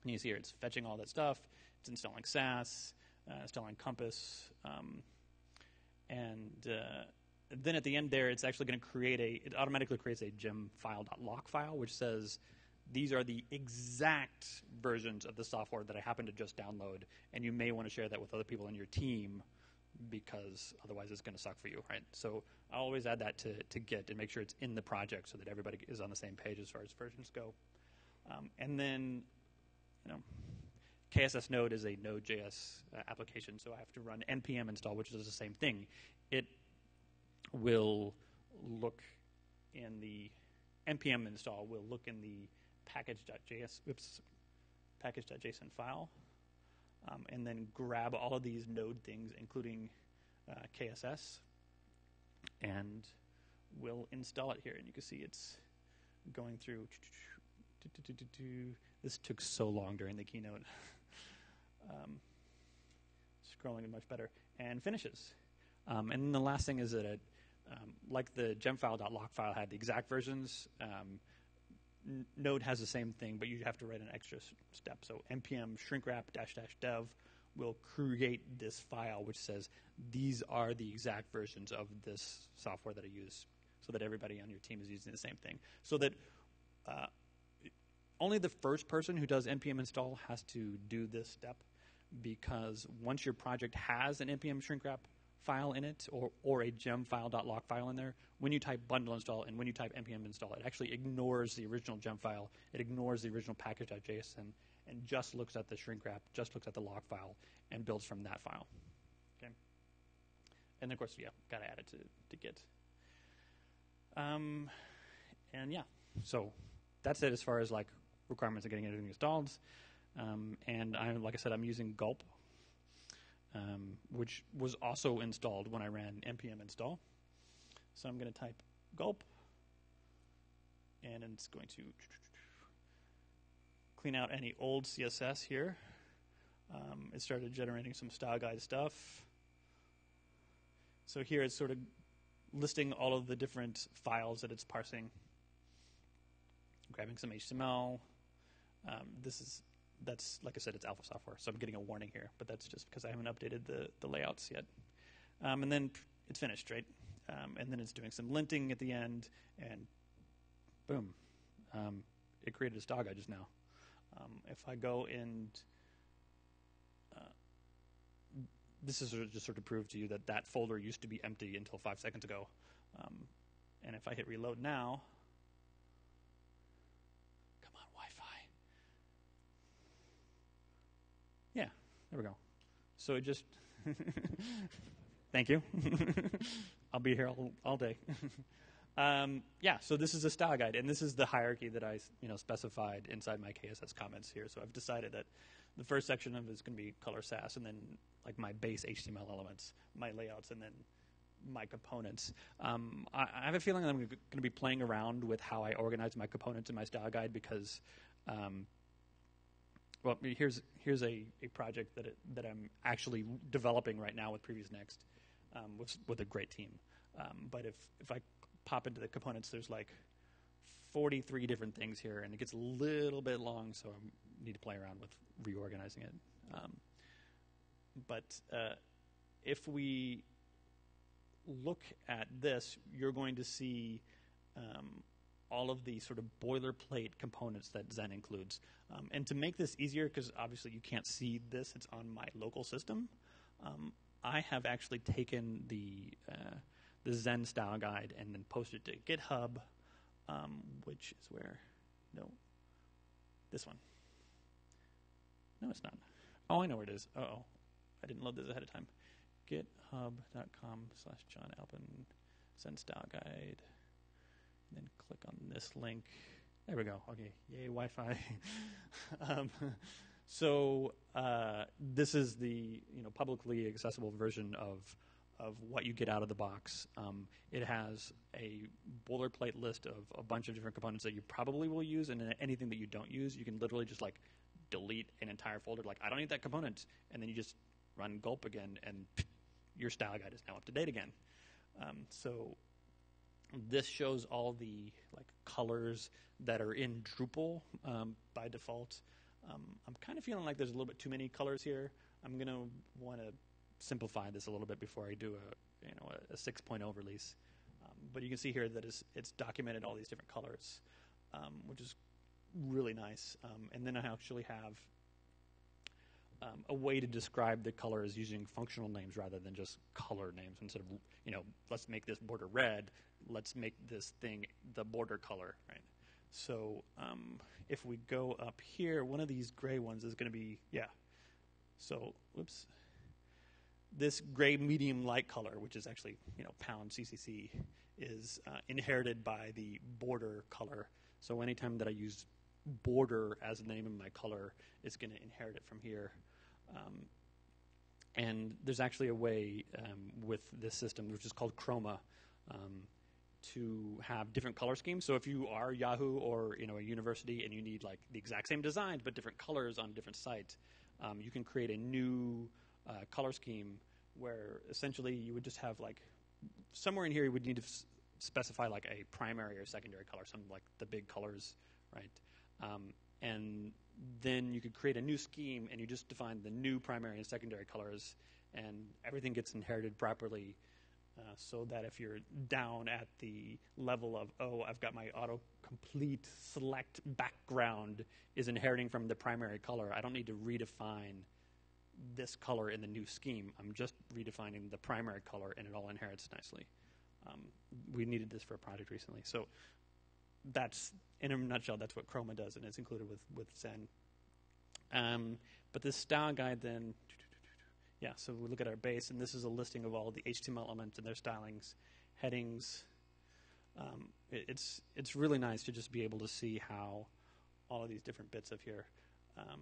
And you see here it's fetching all that stuff. It's installing Sass, uh, installing Compass, um, and uh, then at the end there, it's actually going to create a, it automatically creates a gemfile.lock file, which says these are the exact versions of the software that I happen to just download, and you may want to share that with other people in your team because otherwise it's going to suck for you, right? So I always add that to, to Git and make sure it's in the project so that everybody is on the same page as far as versions go. Um, and then, you know, KSS Node is a Node.js uh, application, so I have to run npm install, which is the same thing. It will look in the npm install will look in the package.js oops package.json file um, and then grab all of these node things including uh, kss and we'll install it here. And you can see it's going through this took so long during the keynote um, scrolling much better and finishes. Um, and then the last thing is that it um, like the gemfile.lock file had the exact versions, um, Node has the same thing, but you have to write an extra step. So npm shrinkwrap dash dash dev will create this file which says these are the exact versions of this software that I use, so that everybody on your team is using the same thing. So that uh, only the first person who does npm install has to do this step, because once your project has an npm shrinkwrap file in it or, or a gemfile.lock file in there, when you type bundle install and when you type npm install, it actually ignores the original gem file. It ignores the original package.json and just looks at the shrink wrap, just looks at the log file, and builds from that file. Okay. And of course, yeah, got to add it to, to Git. Um, and yeah, so that's it as far as like requirements of getting everything installed. Um, and I'm like I said, I'm using Gulp um, which was also installed when I ran npm install. So I'm going to type gulp, and it's going to clean out any old CSS here. Um, it started generating some style guide stuff. So here it's sort of listing all of the different files that it's parsing, grabbing some HTML. Um, this is that's like I said, it's alpha software, so I'm getting a warning here, but that's just because I haven't updated the the layouts yet. Um, and then it's finished, right? Um, and then it's doing some linting at the end, and boom, um, it created a style guide just now. Um, if I go and uh, this is just sort of prove to you that that folder used to be empty until five seconds ago. Um, and if I hit reload now, Yeah, there we go. So it just. Thank you. I'll be here all, all day. um, yeah, so this is a style guide, and this is the hierarchy that I you know specified inside my KSS comments here. So I've decided that the first section of it is going to be color Sass, and then like my base HTML elements, my layouts, and then my components. Um, I, I, have a feeling I'm going to be playing around with how I organize my components in my style guide because um, well, here's here's a, a project that it, that I'm actually developing right now with PreviousNext, um, with with a great team. Um, but if if I pop into the components, there's like 43 different things here, and it gets a little bit long, so I need to play around with reorganizing it. Um, but uh, if we look at this, you're going to see um, all of the sort of boilerplate components that Zen includes. Um, and to make this easier, because obviously you can't see this, it's on my local system. Um, I have actually taken the uh, the Zen style guide and then posted it to GitHub, um, which is where no, this one. No, it's not. Oh, I know where it is. Oh, I didn't load this ahead of time. GitHub.com slash John Albin Zen style guide then click on this link. There we go. Okay, yay, Wi Fi. um, so uh, this is the you know publicly accessible version of of what you get out of the box. Um, it has a boilerplate list of a bunch of different components that you probably will use, and anything that you don't use, you can literally just like delete an entire folder. Like I don't need that component, and then you just run gulp again, and your style guide is now up to date again. Um, so this shows all the like colors that are in Drupal um, by default. Um, I'm kind of feeling like there's a little bit too many colors here. I'm to want to simplify this a little bit before I do a, you know a, a 6.0 release. Um, but you can see here that it's, it's documented all these different colors, um, which is really nice. Um, and then I actually have um, a way to describe the color is using functional names rather than just color names. Instead of you know, let's make this border red. Let's make this thing the border color, right? So um, if we go up here, one of these gray ones is going to be yeah. So whoops. This gray medium light color, which is actually you know pound CCC, is uh, inherited by the border color. So anytime that I use border as the name of my color, is going to inherit it from here. Um, and there's actually a way um, with this system, which is called Chroma, um, to have different color schemes. So if you are Yahoo or you know a university and you need like the exact same designs but different colors on different sites, um, you can create a new uh, color scheme where essentially you would just have like somewhere in here you would need to f- specify like a primary or secondary color, something like the big colors, right? Um, and then you could create a new scheme and you just define the new primary and secondary colors, and everything gets inherited properly. Uh, so that if you're down at the level of oh I've got my autocomplete select background is inheriting from the primary color I don't need to redefine this color in the new scheme I'm just redefining the primary color and it all inherits nicely um, we needed this for a project recently so that's in a nutshell, that's what Chroma does, and it's included with with Zen. Um, but this style guide then, yeah. So we look at our base, and this is a listing of all the HTML elements and their stylings, headings. Um, it, it's it's really nice to just be able to see how all of these different bits of here um,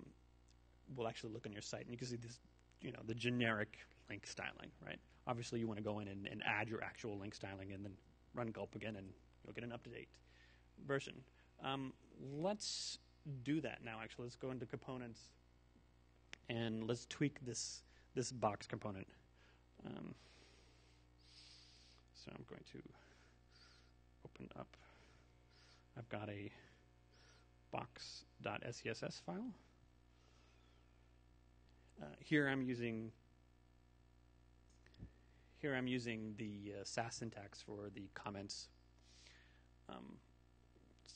will actually look on your site, and you can see this, you know, the generic link styling, right? Obviously, you want to go in and, and add your actual link styling, and then run gulp again, and you'll get an up to date version. Um, let's do that now. Actually, let's go into components and let's tweak this this box component. Um, so I'm going to open up. I've got a box.scss file. Uh, here I'm using here I'm using the uh, Sass syntax for the comments um,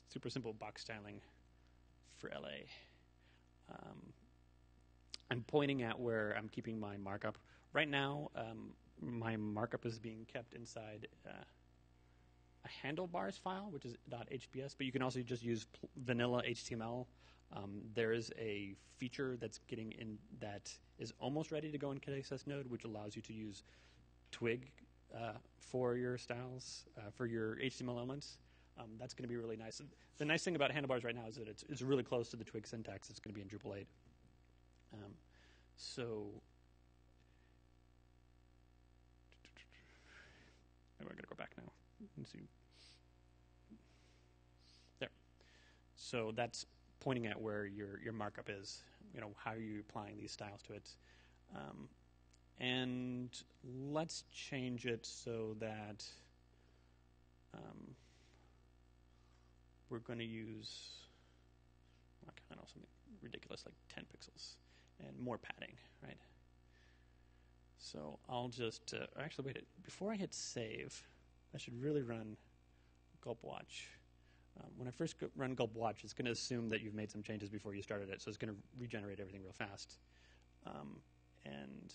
super simple box styling for LA. Um, I'm pointing at where I'm keeping my markup. Right now, um, my markup is being kept inside uh, a handlebars file, which is .hbs, but you can also just use pl- vanilla HTML. Um, there is a feature that's getting in that is almost ready to go in KSS Node, which allows you to use Twig uh, for your styles, uh, for your HTML elements. Um, that's going to be really nice. The nice thing about handlebars right now is that it's, it's really close to the Twig syntax. It's going to be in Drupal 8. Um, so I'm going to go back now and see. There. So that's pointing at where your your markup is. You know, how are you applying these styles to it? Um, and let's change it so that. Um, we're going to use, I don't know, something ridiculous like 10 pixels and more padding, right? So I'll just, uh, actually, wait, before I hit save, I should really run gulp watch. Um, when I first run gulp watch, it's going to assume that you've made some changes before you started it, so it's going to regenerate everything real fast. Um, and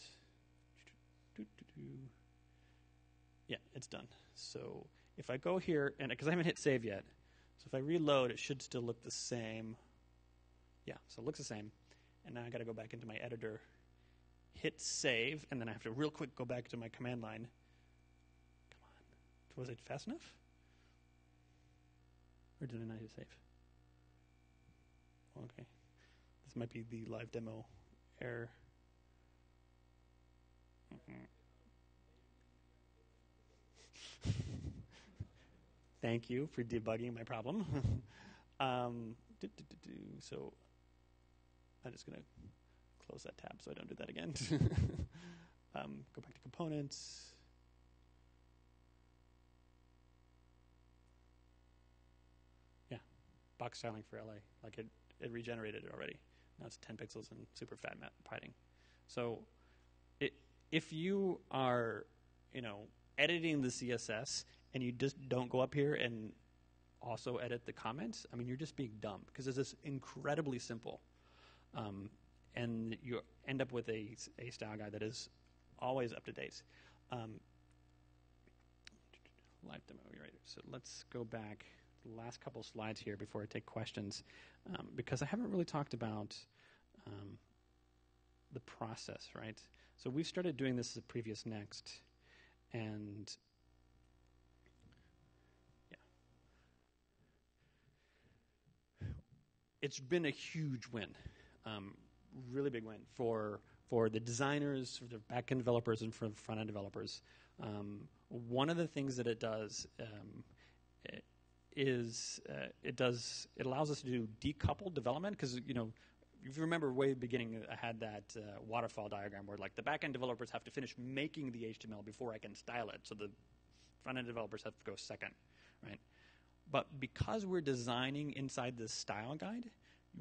yeah, it's done. So if I go here, and because I haven't hit save yet, so if I reload, it should still look the same. Yeah, so it looks the same. And now I got to go back into my editor, hit save, and then I have to real quick go back to my command line. Come on. Was it fast enough? Or did I not hit save? Okay. This might be the live demo error. Mm-hmm. Thank you for debugging my problem. um, do, do, do, so I'm just going to close that tab so I don't do that again. um, go back to components. Yeah, box styling for LA. Like it, it regenerated it already. Now it's 10 pixels and super fat padding. So it, if you are, you know, editing the CSS and you just don't go up here and also edit the comments, I mean, you're just being dumb because this incredibly simple. Um, and you end up with a, a style guide that is always up to date. Um, live demo, right? So let's go back to the last couple slides here before I take questions, um, because I haven't really talked about um, the process, right? So we've started doing this as a PreviousNext, and it's been a huge win, um, really big win for for the designers, for the backend developers, and for front end developers. Um, one of the things that it does um, is uh, it does it allows us to do decoupled development because you know if you remember way beginning I had that uh, waterfall diagram where like the backend developers have to finish making the HTML before I can style it so the front end developers have to go second right but because we're designing inside this style guide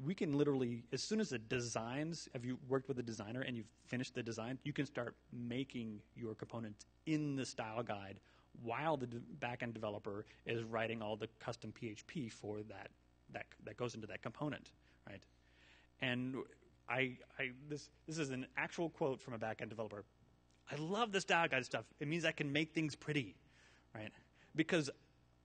we can literally as soon as the designs have you worked with a designer and you've finished the design you can start making your components in the style guide while the de- backend developer is writing all the custom PHP for that that that goes into that component, right? And I, I this this is an actual quote from a backend developer. I love the style guide stuff. It means I can make things pretty, right? Because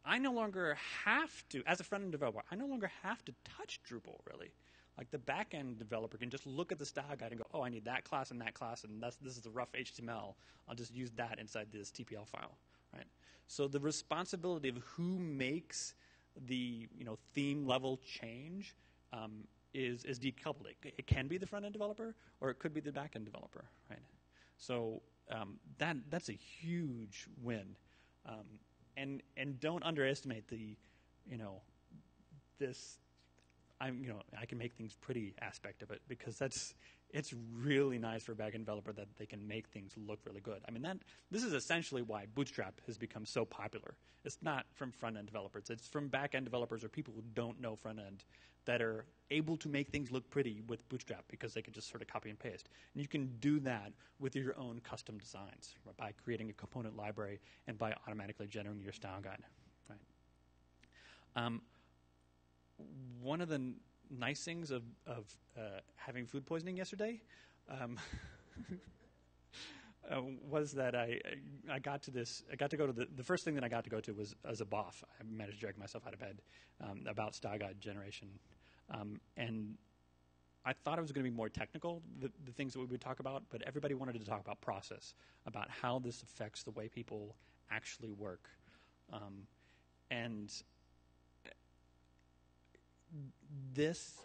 I no longer have to, as a front end developer, I no longer have to touch Drupal really. Like the back end developer can just look at the style guide and go, oh, I need that class and that class, and that's, this is the rough HTML. I'll just use that inside this TPL file right? So the responsibility of who makes the you know theme level change um, is is decoupled. It, it, can be the front end developer, or it could be the back end developer, right? So um, that that's a huge win, um, and and don't underestimate the you know this I'm you know I can make things pretty aspect of it because that's it's really nice for a backend developer that they can make things look really good. I mean, that this is essentially why Bootstrap has become so popular. It's not from front end developers; it's from back end developers or people who don't know front end that are able to make things look pretty with Bootstrap because they can just sort of copy and paste. And you can do that with your own custom designs right, by creating a component library and by automatically generating your style guide. Right. Um, one of the nice things of, of uh, having food poisoning yesterday um, uh, was that I I got to this I got to go to the the first thing that I got to go to was as a BOF. I managed to drag myself out of bed um, about guide generation, um, and I thought it was going to be more technical the, the things that we would talk about, but everybody wanted to talk about process about how this affects the way people actually work, um, and this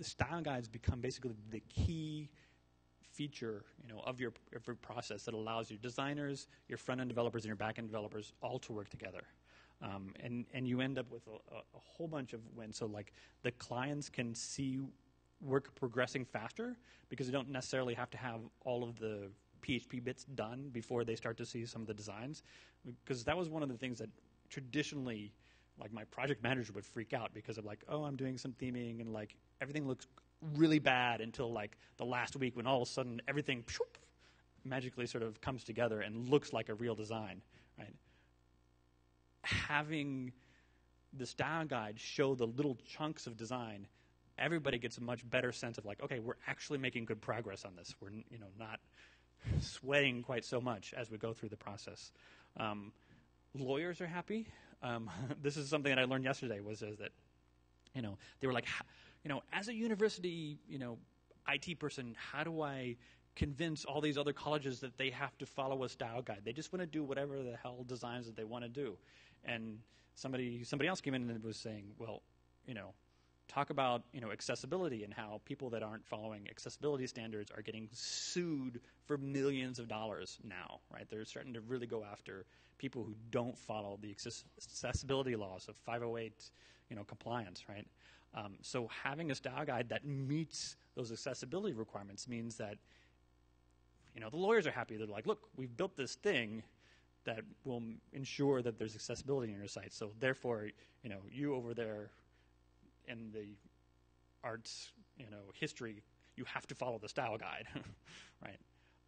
style guides become basically the key feature you know of your, of your process that allows your designers your front end developers and your back end developers all to work together. Um, and and you end up with a, a, whole bunch of wins. So like the clients can see work progressing faster because they don't necessarily have to have all of the php bits done before they start to see some of the designs. Because that was one of the things that traditionally like my project manager would freak out because of like, oh, I'm doing some theming and like everything looks really bad until like the last week when all of a sudden everything magically sort of comes together and looks like a real design, right? Having the style guide show the little chunks of design, everybody gets a much better sense of like, okay, we're actually making good progress on this. We're you know not sweating quite so much as we go through the process. Um, lawyers are happy um, this is something that I learned yesterday was is that, you know, they were like, you know, as a university, you know, IT person, how do I convince all these other colleges that they have to follow a style guide? They just want to do whatever the hell designs that they want to do. And somebody somebody else came in and was saying, well, you know, talk about you know accessibility and how people that aren't following accessibility standards are getting sued for millions of dollars now right? They're starting to really go after people who don't follow the accessibility laws of 508 you know compliance right? Um, so having a style guide that meets those accessibility requirements means that you know the lawyers are happy. They're like look we've built this thing that will ensure that there's accessibility in your site. So therefore you know you over there in the arts, you know, history, you have to follow the style guide, right?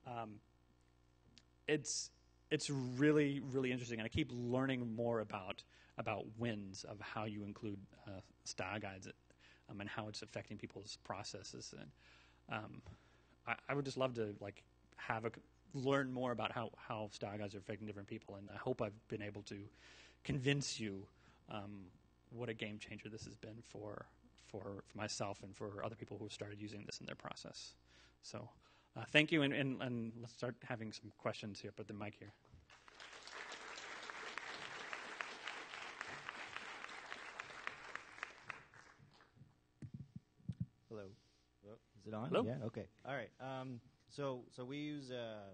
Um, it's it's really really interesting, and I keep learning more about about wins of how you include uh, style guides um, and how it's affecting people's processes. And um, I, I, would just love to like have a learn more about how how style guides are affecting different people, and I hope I've been able to convince you um, what a game changer this has been for for for myself and for other people who have started using this in their process. So. Uh, thank you, and, and, and let's start having some questions here. Put the mic here. Hello. Is it on? Hello. Yeah. Okay. All right. Um, so so we use uh,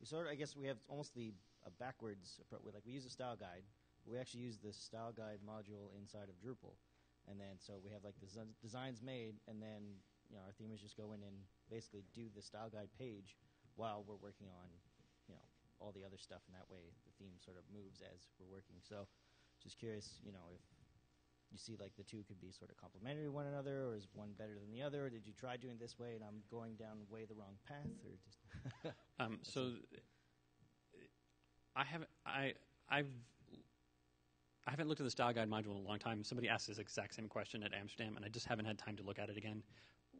we sort of I guess we have almost the a backwards approach. Like we use a style guide. We actually use the style guide module inside of Drupal, and then so we have like the z- designs made, and then you know our theme is just go in and basically do the style guide page while we're working on you know all the other stuff, and that way the theme sort of moves as we're working. So just curious, you know, if you see like the two could be sort of complementary to one another, or is one better than the other? Or did you try doing this way and I'm going down way the wrong path, or just? um, so I haven't I I've I haven't looked at the style guide module in a long time. Somebody asked this exact same question at Amsterdam, and I just haven't had time to look at it again.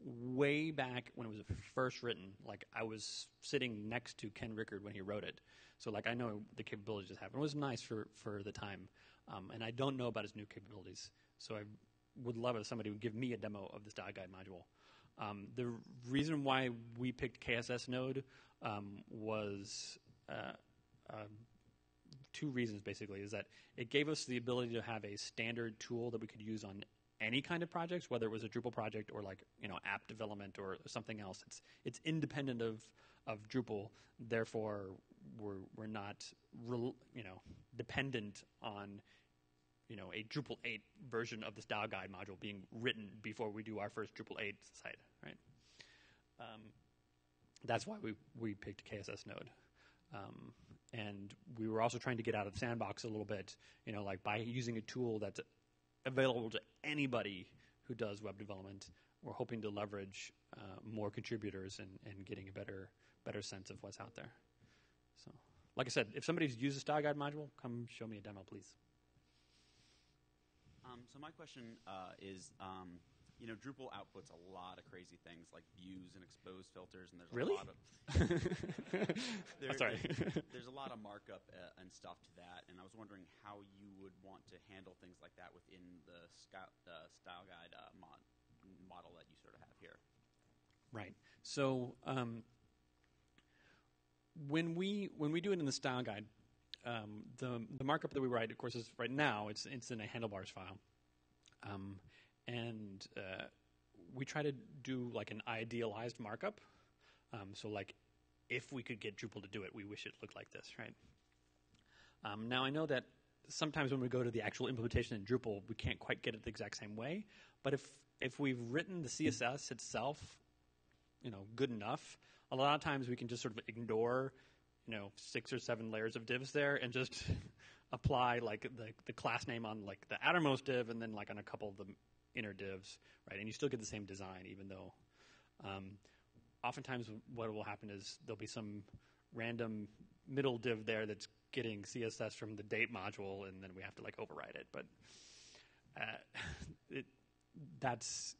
Way back when it was first written, like I was sitting next to Ken Rickard when he wrote it, so like I know the capabilities it had. It was nice for for the time, um, and I don't know about his new capabilities. So I would love if somebody would give me a demo of the style guide module. Um, the reason why we picked KSS Node um, was uh, uh, two reasons basically is that it gave us the ability to have a standard tool that we could use on any kind of projects, whether it was a Drupal project or like you know app development or something else. It's it's independent of of Drupal, therefore we're we're not you know dependent on you know a Drupal 8 version of the style guide module being written before we do our first Drupal 8 site, right? Um, that's why we we picked KSS Node. Um, and we were also trying to get out of the sandbox a little bit, you know, like by using a tool that's available to anybody who does web development. We're hoping to leverage uh, more contributors and, and getting a better better sense of what's out there. So, like I said, if somebody's used a style guide module, come show me a demo, please. Um, so my question uh, is, um, you know, Drupal outputs a lot of crazy things like views and exposed filters, and there's a lot of there, oh, sorry. There's, there's, a lot of markup uh, and stuff to that, and I was wondering how you would want to handle things like that within the scout, uh, style guide uh, mod, model that you sort of have here. Right. So um, when we when we do it in the style guide, um, the the markup that we write, of course, is right now it's it's in a handlebars file, um, and uh, we try to do like an idealized markup. Um, so like, if we could get Drupal to do it, we wish it looked like this, right? Um, now I know that sometimes when we go to the actual implementation in Drupal, we can't quite get it the exact same way. But if if we've written the CSS itself, you know, good enough, a lot of times we can just sort of ignore you know six or seven layers of divs there and just apply like the, the class name on like the outermost div and then like on a couple of the inner divs right and you still get the same design even though um, oftentimes what will happen is there'll be some random middle div there that's getting css from the date module and then we have to like override it but uh, it, that's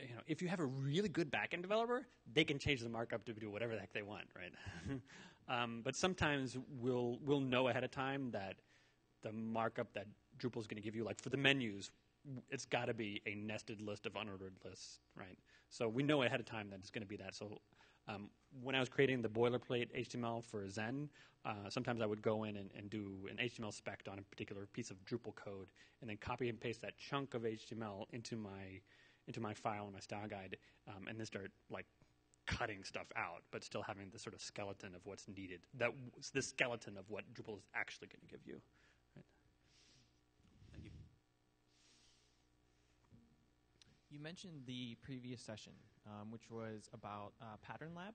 you know, if you have a really good backend developer, they can change the markup to do whatever the heck they want, right? um, but sometimes we'll we'll know ahead of time that the markup that Drupal is going to give you, like for the menus, it's got to be a nested list of unordered lists, right? So we know ahead of time that it's going to be that. So um, when I was creating the boilerplate HTML for Zen, uh, sometimes I would go in and, and, do an HTML spec on a particular piece of Drupal code, and then copy and paste that chunk of HTML into my into my file and my style guide, um, and then start like cutting stuff out, but still having the sort of skeleton of what's needed. That the skeleton of what Drupal is actually going to give you. Right? Thank you. You mentioned the previous session, um, which was about uh, Pattern Lab.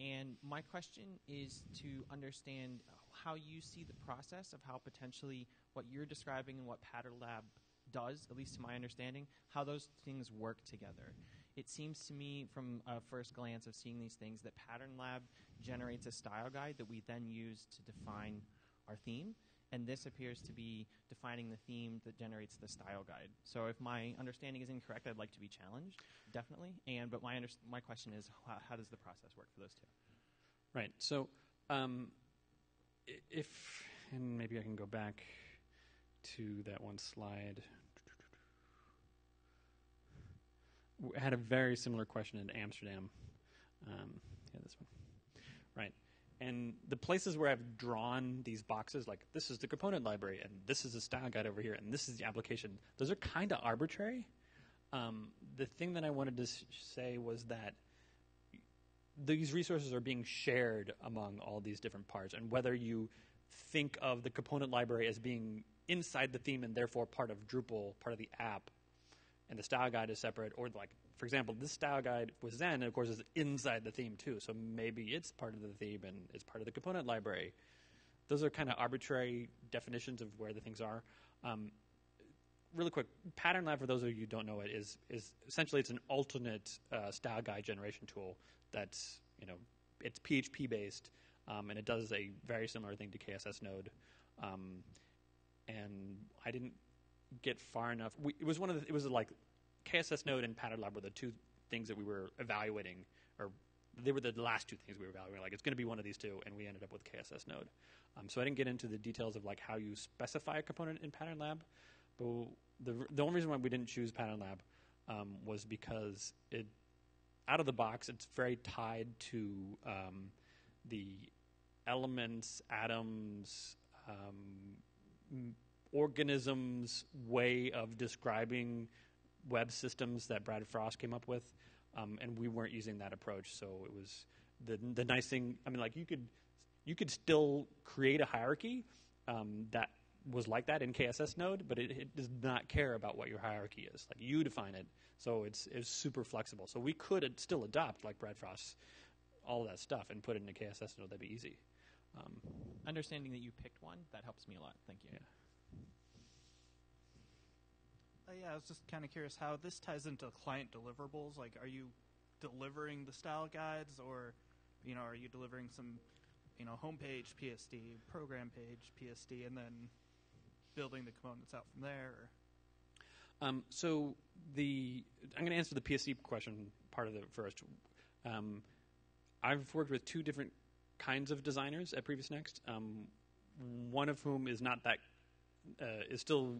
And my question is to understand how you see the process of how potentially what you're describing and what Pattern Lab does, at least to my understanding, how those things work together. it seems to me from a first glance of seeing these things that Pattern Lab generates a style guide that we then use to define our theme. And this appears to be defining the theme that generates the style guide. So, if my understanding is incorrect, I'd like to be challenged, definitely. And but my my question is, how, how does the process work for those two? Right. So, um, if and maybe I can go back to that one slide. We had a very similar question in Amsterdam. Um, yeah, this one. Right. And the places where I've drawn these boxes, like this is the component library, and this is the style guide over here, and this is the application, those are kind of arbitrary. Um, the thing that I wanted to say was that these resources are being shared among all these different parts, and whether you think of the component library as being inside the theme and therefore part of Drupal, part of the app, and the style guide is separate, or like, for example, this style guide with Zen, of course, is inside the theme too, so maybe it's part of the theme and it's part of the component library. Those are kind of arbitrary definitions of where the things are. Um, really quick, Pattern Lab, for those of you who don't know it, is is essentially it's an alternate uh, style guide generation tool that's you know it's PHP based um, and it does a very similar thing to KSS Node. Um, and I didn't get far enough. We, it was one of the, it was like KSS Node and Pattern Lab were the two things that we were evaluating, or they were the last two things we were evaluating. Like it's going to be one of these two, and we ended up with KSS Node. Um, so I didn't get into the details of like how you specify a component in Pattern Lab. But the the only reason why we didn't choose Pattern Lab um, was because it out of the box it's very tied to um, the elements, atoms, um, organisms way of describing web systems that Brad Frost came up with, um, and we weren't using that approach. So it was the the nice thing. I mean, like you could you could still create a hierarchy um, that was like that in KSS Node, but it, it does not care about what your hierarchy is. Like you define it, so it's it's super flexible. So we could ad- still adopt like Brad Frost all that stuff and put it into KSS Node. That'd be easy. Um, Understanding that you picked one, that helps me a lot. Thank you. Yeah. Uh, yeah, I was just kind of curious how this ties into client deliverables. Like, are you delivering the style guides, or you know, are you delivering some, you know, homepage PSD, program page PSD, and then building the components out from there? Um, so the I'm going to answer the PSD question part of it first. Um, I've worked with two different kinds of designers at PreviousNext. Um, one of whom is not that uh, is still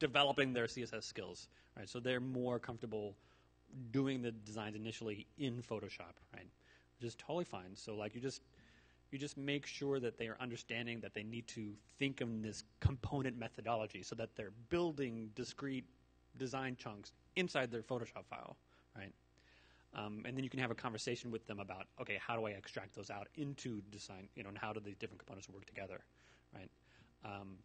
developing their CSS skills. Right, so they're more comfortable doing the designs initially in Photoshop. Right, which is totally fine. So like you just you just make sure that they are understanding that they need to think of this component methodology so that they're building discrete design chunks inside their Photoshop file, right? Um, and then you can have a conversation with them about, okay, how do I extract those out into design, you know, and how do the different components work together, right? Um,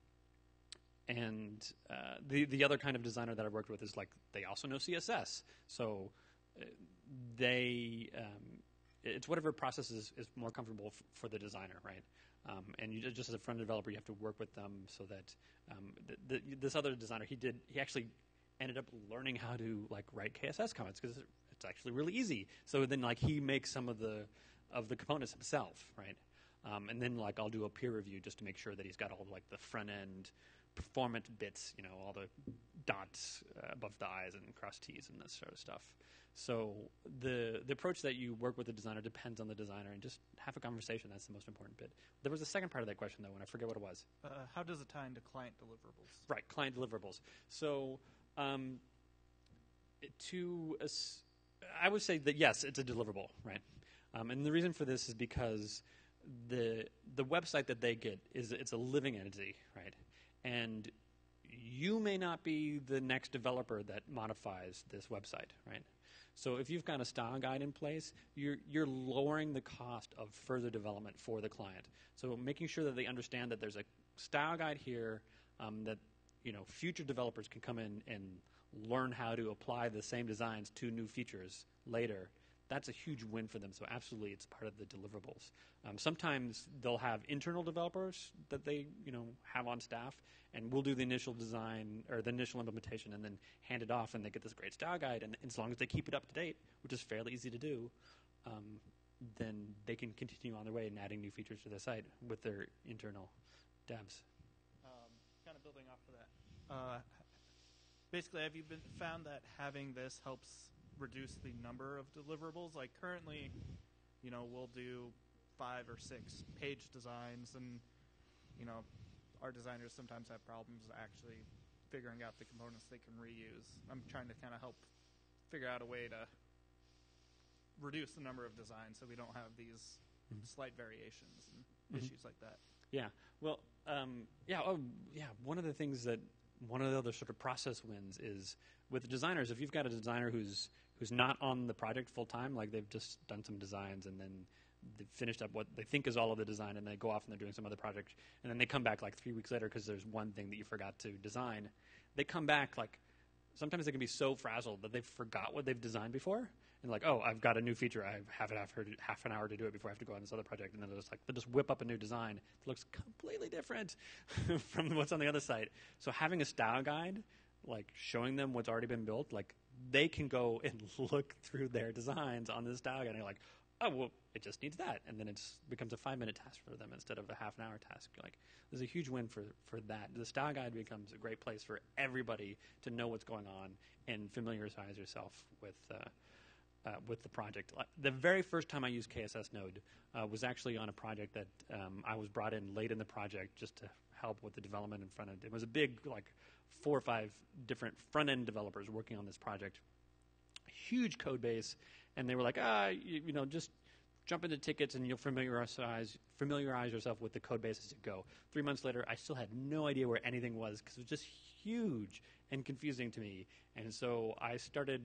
and uh, the the other kind of designer that I've worked with is like they also know CSS, so uh, they um, it's whatever process is, is more comfortable f- for the designer, right? Um, and you just as a front end developer, you have to work with them so that um, th- th- this other designer he did he actually ended up learning how to like write KSS comments because it's actually really easy. So then like he makes some of the of the components himself, right? Um, and then like I'll do a peer review just to make sure that he's got all like the front end performance bits, you know, all the dots uh, above the eyes and cross T's and this sort of stuff. So the the approach that you work with the designer depends on the designer, and just have a conversation. That's the most important bit. There was a second part of that question though, and I forget what it was. Uh, how does it tie into client deliverables? Right, client deliverables. So um, to ass- I would say that yes, it's a deliverable, right? Um, and the reason for this is because the the website that they get is it's a living entity, right? And you may not be the next developer that modifies this website, right? So if you've got a style guide in place, you're you're lowering the cost of further development for the client. So making sure that they understand that there's a style guide here um, that you know future developers can come in and learn how to apply the same designs to new features later. That's a huge win for them. So absolutely, it's part of the deliverables. Um, sometimes they'll have internal developers that they you know have on staff, and we'll do the initial design or the initial implementation, and then hand it off, and they get this great style guide. And as long as they keep it up to date, which is fairly easy to do, um, then they can continue on their way and adding new features to the site with their internal devs. Um, kind of building off of that. Uh, basically, have you been found that having this helps reduce the number of deliverables? Like currently, you know, we'll do five or six page designs, and you know, our designers sometimes have problems actually figuring out the components they can reuse. I'm trying to kind of help figure out a way to reduce the number of designs so we don't have these Mhm. slight variations and Mhm. issues like that. Yeah. Well, um, yeah. Oh, yeah. One of the things that one of the other sort of process wins is with designers. If you've got a designer who's who's not on the project full time, like they've just done some designs and then they've finished up what they think is all of the design, and they go off and they're doing some other project, and then they come back like three weeks later because there's one thing that you forgot to design. They come back like sometimes they can be so frazzled that they forgot what they've designed before. And like, oh, I've got a new feature. I have it after half an hour to do it before I have to go on this other project. And then they'll just like they'll just whip up a new design that looks completely different from what's on the other site. So having a style guide, like showing them what's already been built, like they can go and look through their designs on this style guide and they're like, oh well, it just needs that, and then it becomes a five minute task for them instead of a half an hour task. Like there's a huge win for for that. The style guide becomes a great place for everybody to know what's going on and familiarize yourself with. Uh, uh, with the project. The very first time I used KSS Node uh, was actually on a project that um, I was brought in late in the project just to help with the development in front end. It was a big, like, four or five different front end developers working on this project. Huge code base, and they were like, ah, you, you know, just jump into tickets and you'll familiarize familiarize yourself with the code base as you go. Three months later, I still had no idea where anything was because it was just huge and confusing to me. And so I started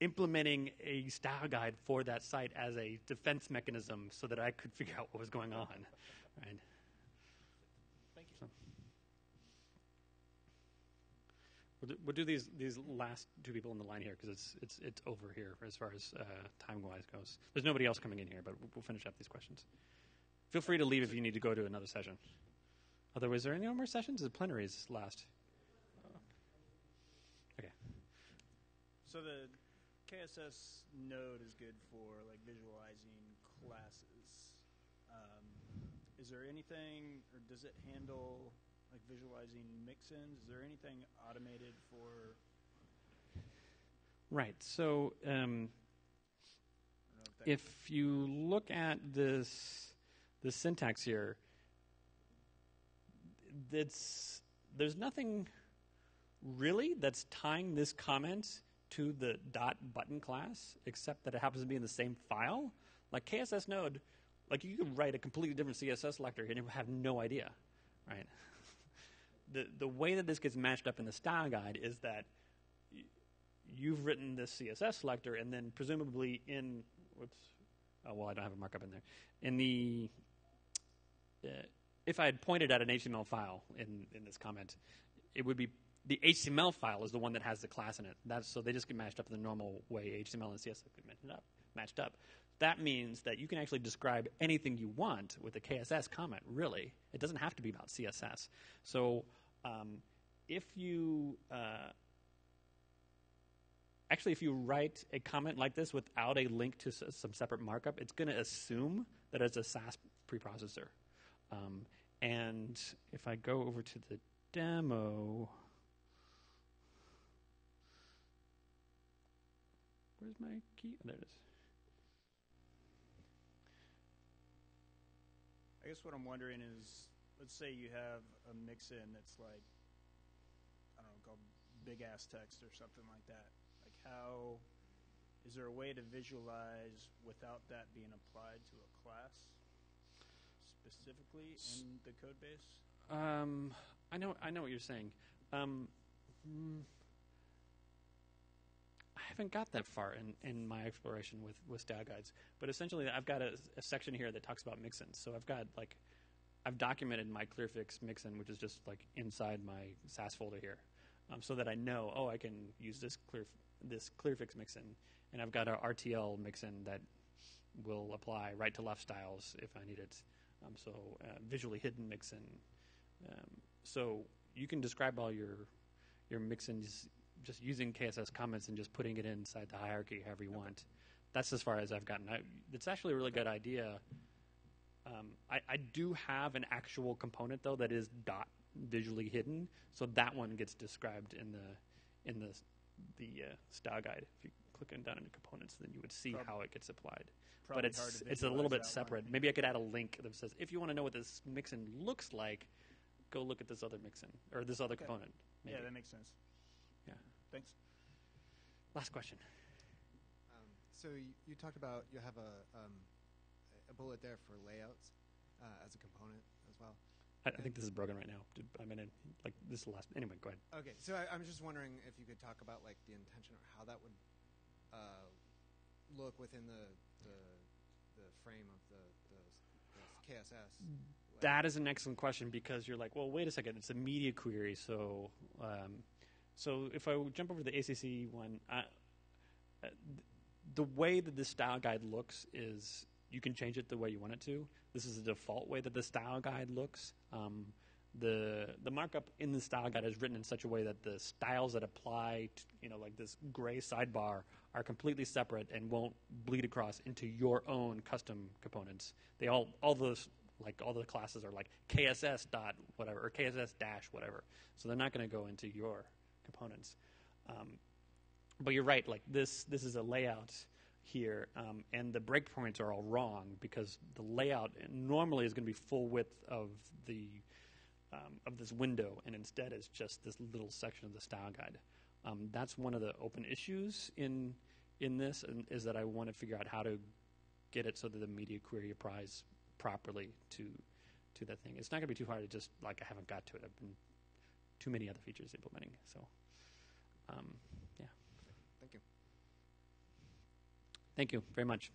implementing a style guide for that site as a defense mechanism so that I could figure out what was going on. Right. Thank you. So. We'll do, we'll do these these last two people in the line here because it's it's it's over here as far as uh, time wise goes. There's nobody else coming in here, but we'll, we'll finish up these questions. Feel free to leave if you need to go to another session. Otherwise, are there any more sessions? The plenaries last. Okay. So the KSS node is good for like visualizing classes. Um, is there anything, or does it handle like visualizing mix-ins? Is there anything automated for? Right. So um, I don't know that- if you look at this the syntax here, it's there's nothing really that's tying this comment to the dot button class, except that it happens to be in the same file. Like KSS Node, like you could write a completely different CSS selector and you have no idea, right? the the way that this gets matched up in the style guide is that y- you've written this CSS selector, and then presumably in whoops, oh well, I don't have a markup in there. In the uh, if I had pointed at an HTML file in in this comment, it would be the HTML file is the one that has the class in it. That's so they just get matched up in the normal way HTML and CSS get matched up. Matched up. That means that you can actually describe anything you want with a KSS comment. Really, it doesn't have to be about CSS. So um, if you uh, actually, if you write a comment like this without a link to some separate markup, it's going to assume that it's a Sass preprocessor. Um, and if I go over to the demo, where's my key? Oh, there it is. I guess what I'm wondering is, let's say you have a mix-in that's like, I don't know, called big ass text or something like that. Like how is there a way to visualize without that being applied to a class specifically in the code base? Um, I know, I know what you're saying. Um, mm, haven't got that far in, in my exploration with, with style guides, but essentially, I've got a, a section here that talks about mixins. So I've got like, I've documented my ClearFix mixin, which is just like inside my Sass folder here, um, so that I know, oh, I can use this clear this ClearFix mixin, and I've got a RTL mixin that will apply right to left styles if I need it. Um, so uh, visually hidden mixin. Um, so you can describe all your your mixins just using KSS comments and just putting it inside the hierarchy however you want. That's as far as I've gotten. I, it's actually a really good idea. Um, I, I do have an actual component though that is dot visually hidden, so that one gets described in the in the the uh, style guide. If you click on down into components, then you would see how it gets applied. Probably but it's it's a little bit one. separate. Maybe I could add a link that says if you want to know what this mixin looks like, go look at this other mixin or this other Okay. component. Maybe. Yeah, that makes sense. Yeah. Thanks. Last question. Um, so you, you talked about you have a um, a bullet there for layouts uh, as a component as well. I, I think this is broken right now. Did- I mean, like this is the last. Anyway, go ahead. Okay, so I, I'm just wondering if you could talk about like the intention or how that would uh, look within the, the the frame of the, the, the KSS. That is an excellent question because you're like, well, wait a second, it's a media query. So, um, so if I jump over to the ACC one, I, uh, the way that the style guide looks is you can change it the way you want it to. This is the default way that the style guide looks. Um, the the markup in the style guide is written in such a way that the styles that apply, to, you know, like this gray sidebar, are completely separate and won't bleed across into your own custom components. They all all those like all the classes are like KSS dot whatever or KSS dash whatever. So they're not going to go into your components. Um, but you're right. Like this, this is a layout here, um, and the breakpoints are all wrong because the layout normally is going to be full width of the um, of this window, and instead it's just this little section of the style guide. Um, that's one of the open issues in in this, and is that I want to figure out how to get it so that the media query applies properly to to that thing. It's not going to be too hard. to just like I haven't got to it. I've been too many other features implementing. So, um, yeah. Thank you. Thank you very much.